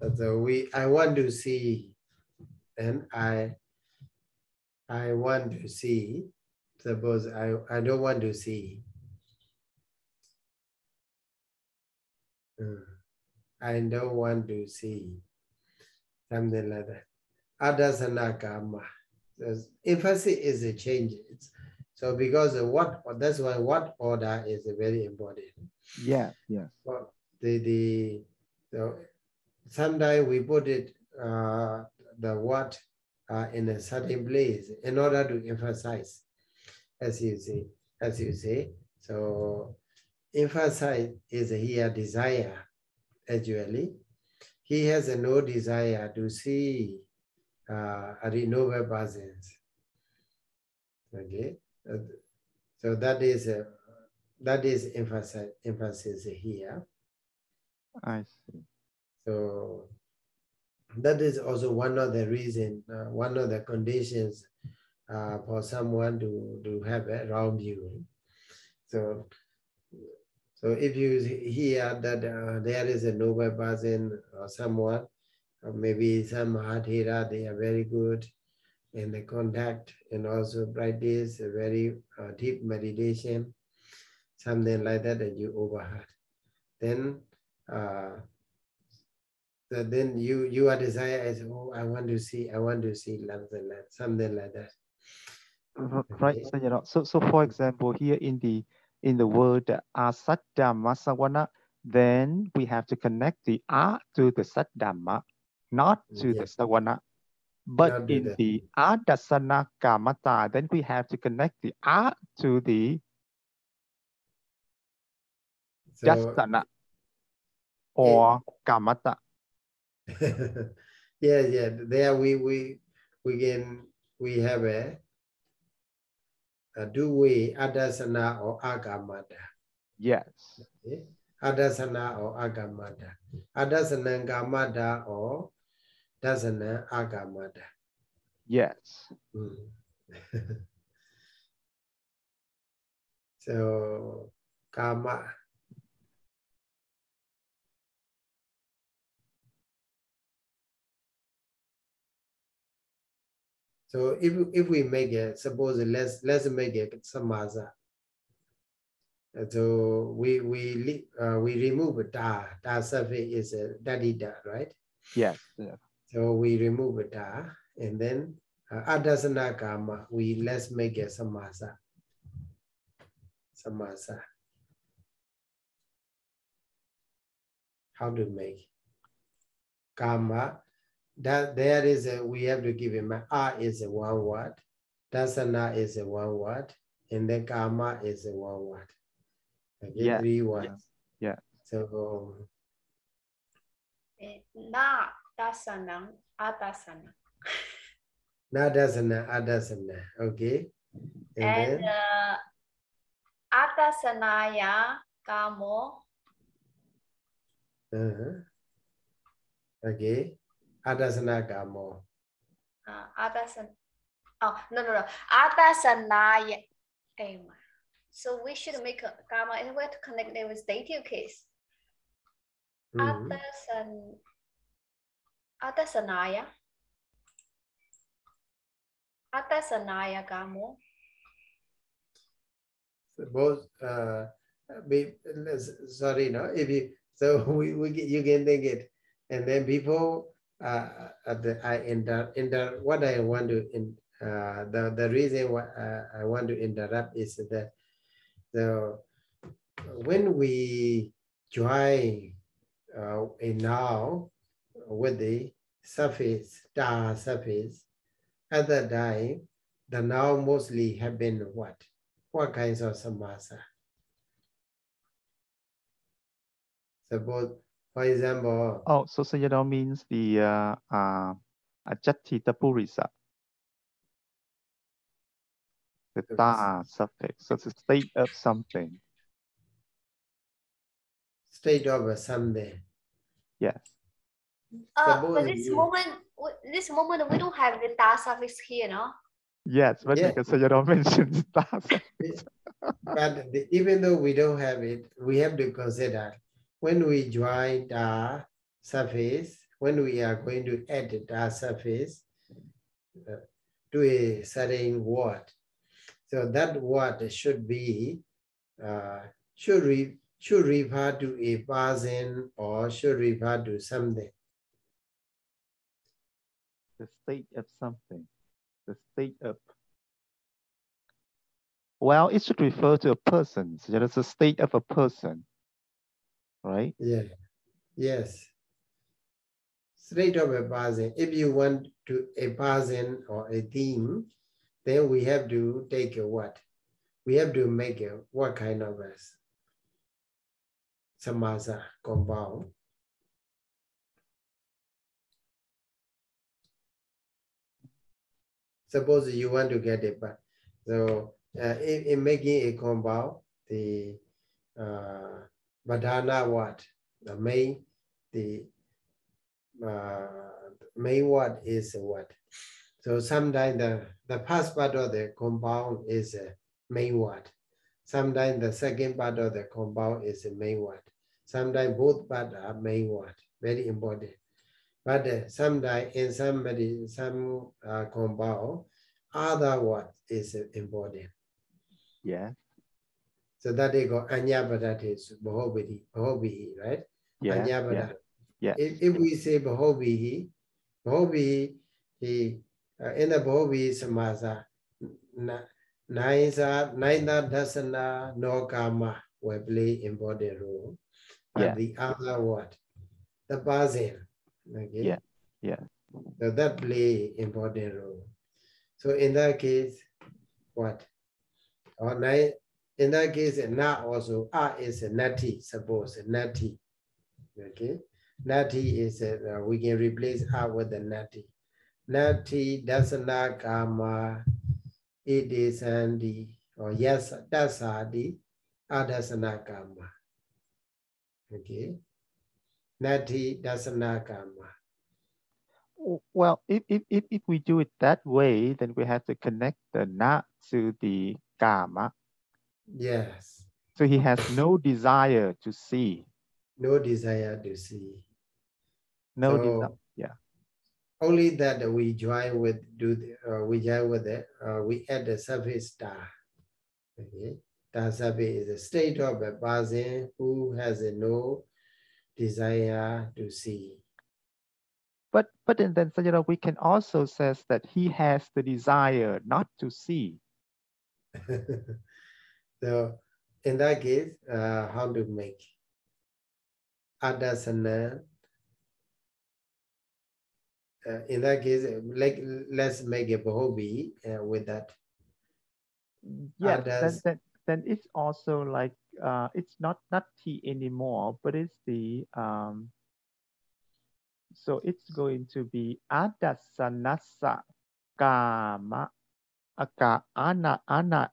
the we I want to see and I I want to see suppose I, I don't want to see Mm. I don't want to see something like that. Adasana karma. Emphasis is a change. So because of what that's why what order is very important. Yeah, yeah. Well, the the so sometimes we put it uh, the what uh, in a certain place in order to emphasize, as you say, as you say. So emphasize is here desire actually. He has no desire to see uh, a renewable presence. Okay, so that is a, that is emphasis emphasis here. I see. So that is also one of the reason, uh, one of the conditions uh, for someone to to have around you. So so if you hear that uh, there is a noble person or someone, or maybe some Mahathera, they are very good in the contact and also practice a very uh, deep meditation, something like that that you overheard. Then uh, so then you you are desire as oh I want to see I want to see something like something like that. Right. So, so so for example, here in the in the word asaddhamma sawana, then we have to connect the a to the saddhamma, not to the sawana. But in the adasana kamata, then we have to connect the a to the so, dasana or it, kamata. yeah, yeah. There we we we can we have a we Adasana or Agamata. Yes. Okay. Adasana or Agamata. Adasana Gamata or Dasana Agamata. Yes. Mm. so, Kama. So if, if we make it, suppose let's let's make it samaza. So we we uh, we remove da. Da surface is a dadida, right? Yes. Yeah. So we remove da, and then uh, adasana kama. We let's make it samasa. Samasa. How to make? Kama that there is a we have to give him a a is a one word. Dasana is a one word. And then kama is a one word. Okay yeah. three words. Yeah, yeah. so na dasana adasana na dasana adasana okay. And, and then, uh, adasanaya kamo uh-huh. okay Adasana Gamo. Uh, Adasan. Oh, no, no, no. Adasanaya. So we should make a gamma and to connect it with dative case. Mm -hmm. Adasan. Adasanaya. Adasanaya Gamo. Suppose, uh, be, sorry, no, if you, so we, we you can think it. And then before uh, the, I inter, inter, what I want to, in, uh, the, the reason why uh, I want to interrupt is that the, when we join uh, in now with the surface, star surface, at that time, the now mostly have been what? What kinds of samasa? Suppose for example. Oh, so Sayadaw means the uh, uh, Ajatita Purisa. The ta suffix. So it's a state of something. State of something. Yes. Uh, but this you... moment, this moment we don't have the ta suffix here, no? Yes, but yeah. because Sayadaw mentions ta suffix. but the, even though we don't have it, we have to consider when we join the surface, when we are going to edit the surface uh, to a certain word. So that word should be, uh, should, re, should refer to a person or should refer to something. The state of something, the state of well, it should refer to a person. So it's the state of a person, right? Yeah. Yes. Straight of a person. If you want to a person or a thing, then we have to take a what? We have to make a what kind of a samasa compound. Suppose you want to get it, but so uh, in, in, making a compound, the uh, badana what the main the uh, main word is what. So sometimes the the first part of the compound is a main word. Sometimes the second part of the compound is a main word. Sometimes both parts are main word. Very important. But uh, sometimes in somebody some uh, compound, other word is important. Yeah. So that they go Anyapadat is Bahobihi, Bahobihi, right? Yeah. Yeah. yeah. If, if we say Bahobihi, Bahobihi, he, uh, in the Bahobihi Samasa, Naisa, Naina Dasana, no Kama will play important role. But yeah. the other what? The Bazin. Okay? Yeah. Yeah. So that play important role. So in that case, what? Or nine, in that case, a na also, a is a nati, suppose, nati. Okay, nati is, a, uh, we can replace a with the nati. Nati, dasana, kama, it is and the, or yes, dasadi, adasana kama. Okay, nati, dasana kama. Well, if, if, if, if we do it that way, then we have to connect the na to the kama. Yes. So he has no desire to see. No desire to see. No so, desire. Yeah. Only that we join with do the, uh, we join with it. Uh, we add the surface star. Okay. Surface is a state of a person who has a no desire to see. But but then, then you know, we can also says that he has the desire not to see. so in that case, uh, how to make adasana? Uh, in that case, like let's make a bohobi uh, with that. Yeah, then, then, then it's also like uh, it's not not T anymore, but it's the um. So it's going to be adasanasa kama aka ana ana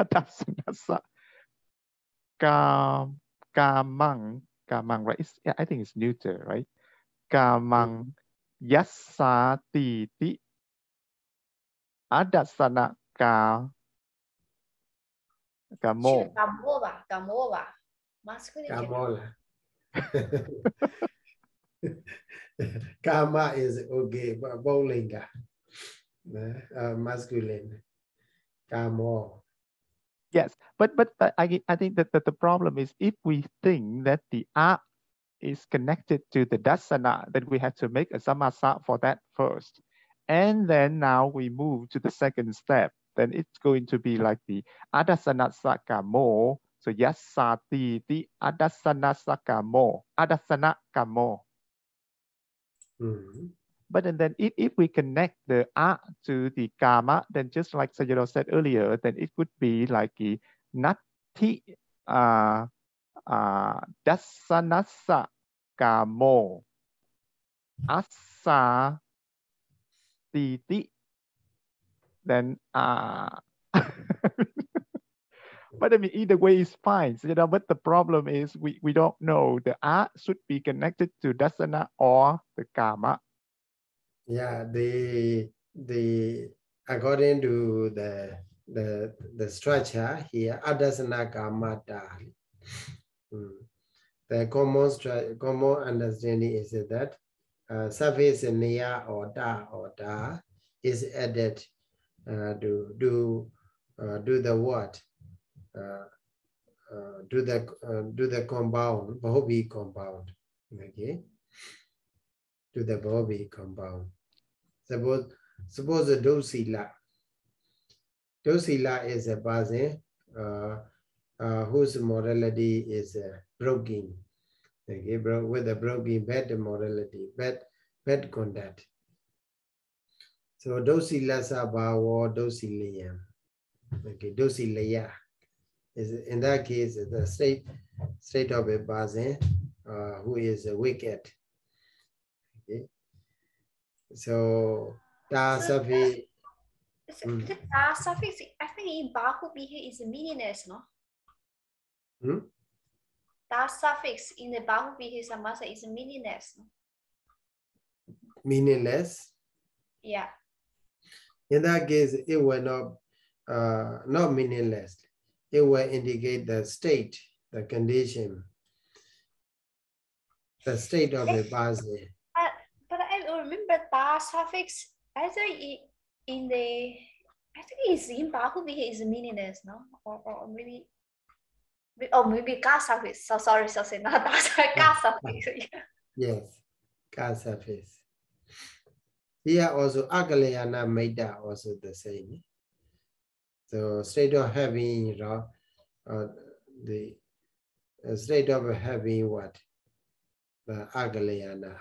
adasanasa kam kamang kamang right? It's, yeah, I think it's neuter right? Kamang yassa titi adasana ka kamo kamo ba kamo ba masculine kamo lah Kama is okay, but bowlinga uh, masculine. Kamo. Yes, but but I I think that, that the problem is if we think that the art is connected to the dasana, then we have to make a samasa for that first. And then now we move to the second step. Then it's going to be like the adasana sakamo. So yasati the adasana sakamo. Adasana kamo. Mm -hmm. But and then if, if we connect the a to the gamma, then just like Sayadaw said earlier, then it would be like a nati uh, uh, dasanasa kamo asa titi then uh but I mean either way is fine. So, you know, but the problem is we, we don't know. The a should be connected to dasana or the gamma yeah, the the according to the the, the structure here, Adasana Kamata. Mm. The common, common understanding is that uh, surface near or da or da is added uh, to do uh, do the what uh, uh, do the uh, do the compound Bahobi compound okay to the Bobby compound. Suppose suppose the dosila dosila is a person uh, uh, whose morality is uh, broken. Okay bro with a broken bad morality bad bad conduct. So dosila sabawo dosiliyan okay dosilaya is in that case the state state of a person uh, who is wicked so da safi Mm. The da suffix, I think in Bahu Bihi is meaningless, no? Hmm? Da suffix in the Bahu Bihi Samasa is meaningless. No? meaningless Yeah. in that case it will not uh, not meaningless it will indicate the state the condition the state of the person remember da suffix either i- in the I think it's in Bahu Bihi is meaningless, no? Or, or maybe Oh, maybe ka suffix. So sorry, so sorry, not suffix, ka suffix. Yeah. Yes, God surface. Here also Akalayana Maida also the same. So state of having you know, uh, the uh, state of having what? The Akalayana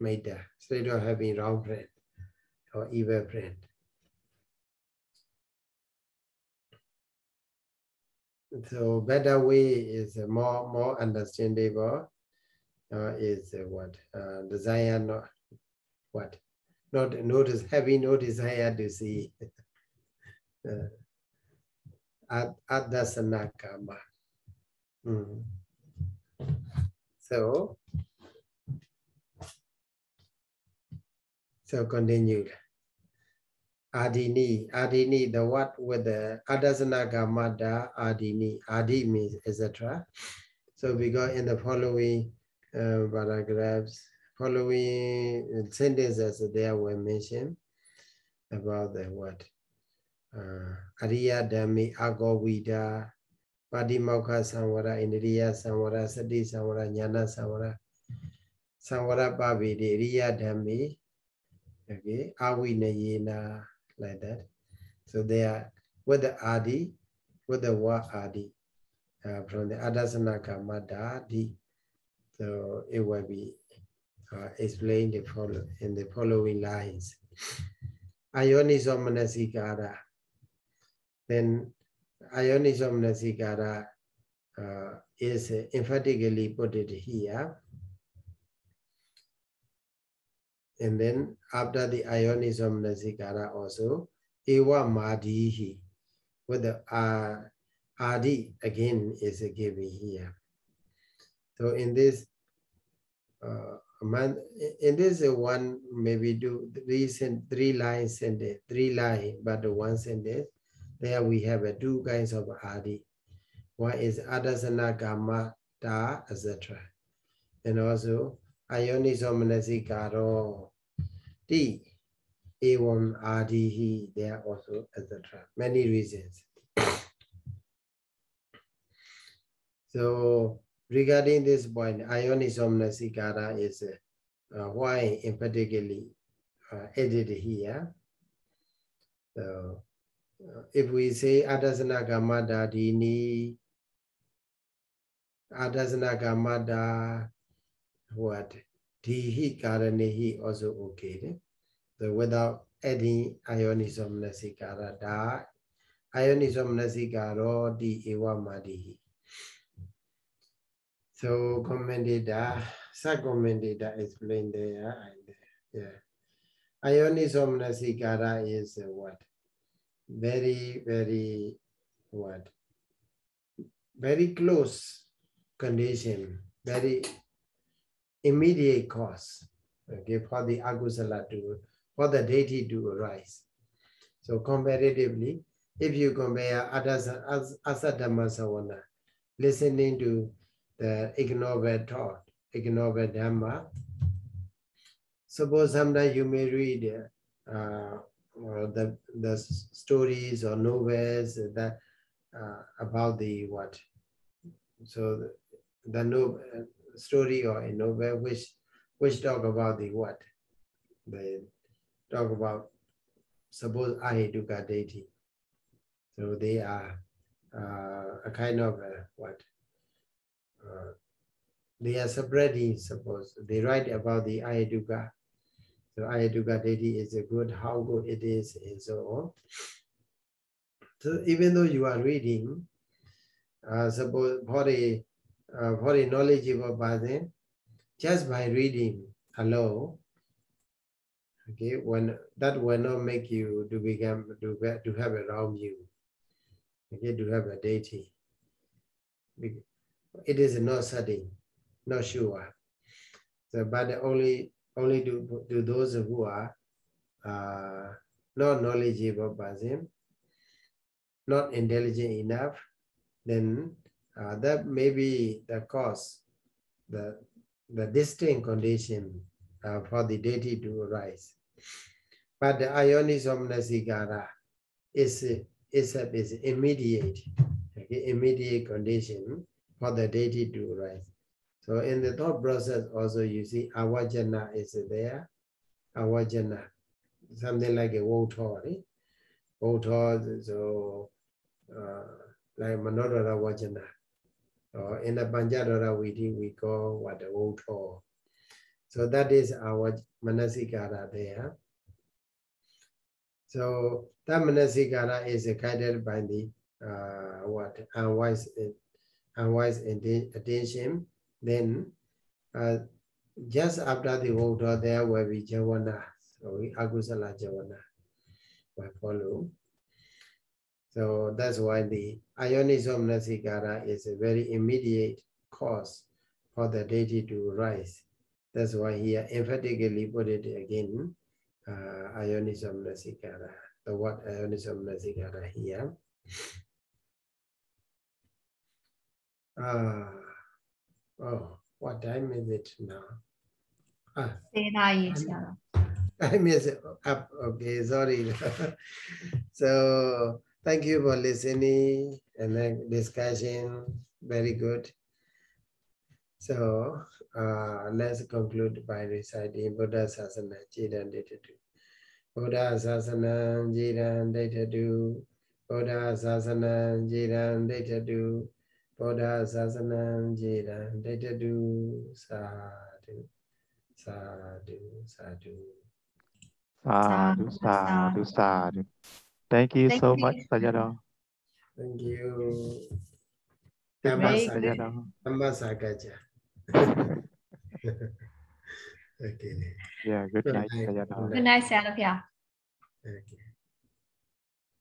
Maida, state of having wrong friend or evil friend. So better way is more more understandable uh, is what uh, desire not what not notice having no desire to see uh, at adasana kama. Mm. So so continue. Adini, Adini, the what with the Adasana Gamada Adini, Adi means etc. So we go in the following uh, paragraphs, following sentences there were mentioned about the what? Uh, Ariya Dhammi Agavida, Padimokha Samvara, Indriya Samvara, Sati Samvara, Jnana Samvara, Samvara Pavidi, Ariya okay, Avinayena, like that. So they are with the Adi, with the Wa Adi, uh, from the Adasana Kamada Di. So it will be uh, explained the follow, in the following lines. Ayoniso manasikara. Then Ayoniso manasikara uh, is emphatically put it here. And then after the Ayoniso manasikara also, Ewa Madihi, with the uh, Adi again is given here. So in this, uh, in this one maybe do three three lines sentence, three line, but the one sentence. There we have uh, two kinds of Adi. One is Adasana Gamma Da, etc. And also Ayoniso manasikaro T A1 RDE there also, etc. Many reasons. So regarding this point, Ayoniso manasikara is uh, why in particularly uh, added here. So uh, if we say Adasana Gamada Dini, Adasana Gamada what? Dihi Karanihi also okay. eh? So without adding ayoniso manasikara da ayoniso manasikaro di ewa madihi. So commentator, sub-commentator explain there. and, Yeah. Ayoniso manasikara is uh, what? Very, very what? Very close condition, very immediate cause okay, for the agusala to, for the ditthi to arise. So comparatively, if you compare Asadhamma Sawana, listening to the ignoble thought, ignoble Dhamma, suppose sometimes you may read uh, the, the stories or novels that uh, about the what? So the, the no, story or a novel which which talk about the what? They talk about suppose Aheduka ditthi. So they are uh, a kind of uh, what? Uh, they are spreading, suppose. They write about the Aheduka. So Aheduka ditthi is a good, how good it is, and so on. So even though you are reading, uh, suppose for a, uh, a knowledgeable person, just by reading alone, okay, when that will not make you to become to, to have around you, okay, to have a ditthi. It is not certain, not sure. So, but only only to, to those who are uh, not knowledgeable person, not intelligent enough, then uh, that may be the cause, the the distinct condition uh, for the ditthi to arise. But the ayoniso manasikara is is is immediate, okay, immediate condition for the ditthi to arise. So in the thought process also you see awajana is there, awajana, something like a wotor, eh? wotor, so uh, like manodara wajana. Or in the Panjadara Vidi, we call what the wotor. So that is our manasikara there. So that manasikara is guided by the uh, what unwise unwise atten- attention. Then uh, just after the water, there will be javana. So agusala javana will follow. So that's why the ayoniso manasikara is a very immediate cause for the ditthi to rise. That's why here emphatically put it again, uh, ayoniso manasikara, the word ayoniso manasikara here. Uh, oh, what time is it now? Ah, missed it. up, okay, sorry. so, thank you for listening and discussion. Very good. So uh, let's conclude by reciting Buddha Sasana Jidan Ditadu. Buddha Sasana Jidan Ditadu. Buddha Sasana Jidan Ditadu. Buddha Sasana Jidan Ditadu. Sadhu. Sadhu. Sadhu. Sadhu, sadhu, sadhu. Thank you Thank so you. much, Sayadaw. Thank you. Tambah saja okay. Yeah, good, night. night. Good night, Sayadaw. Okay.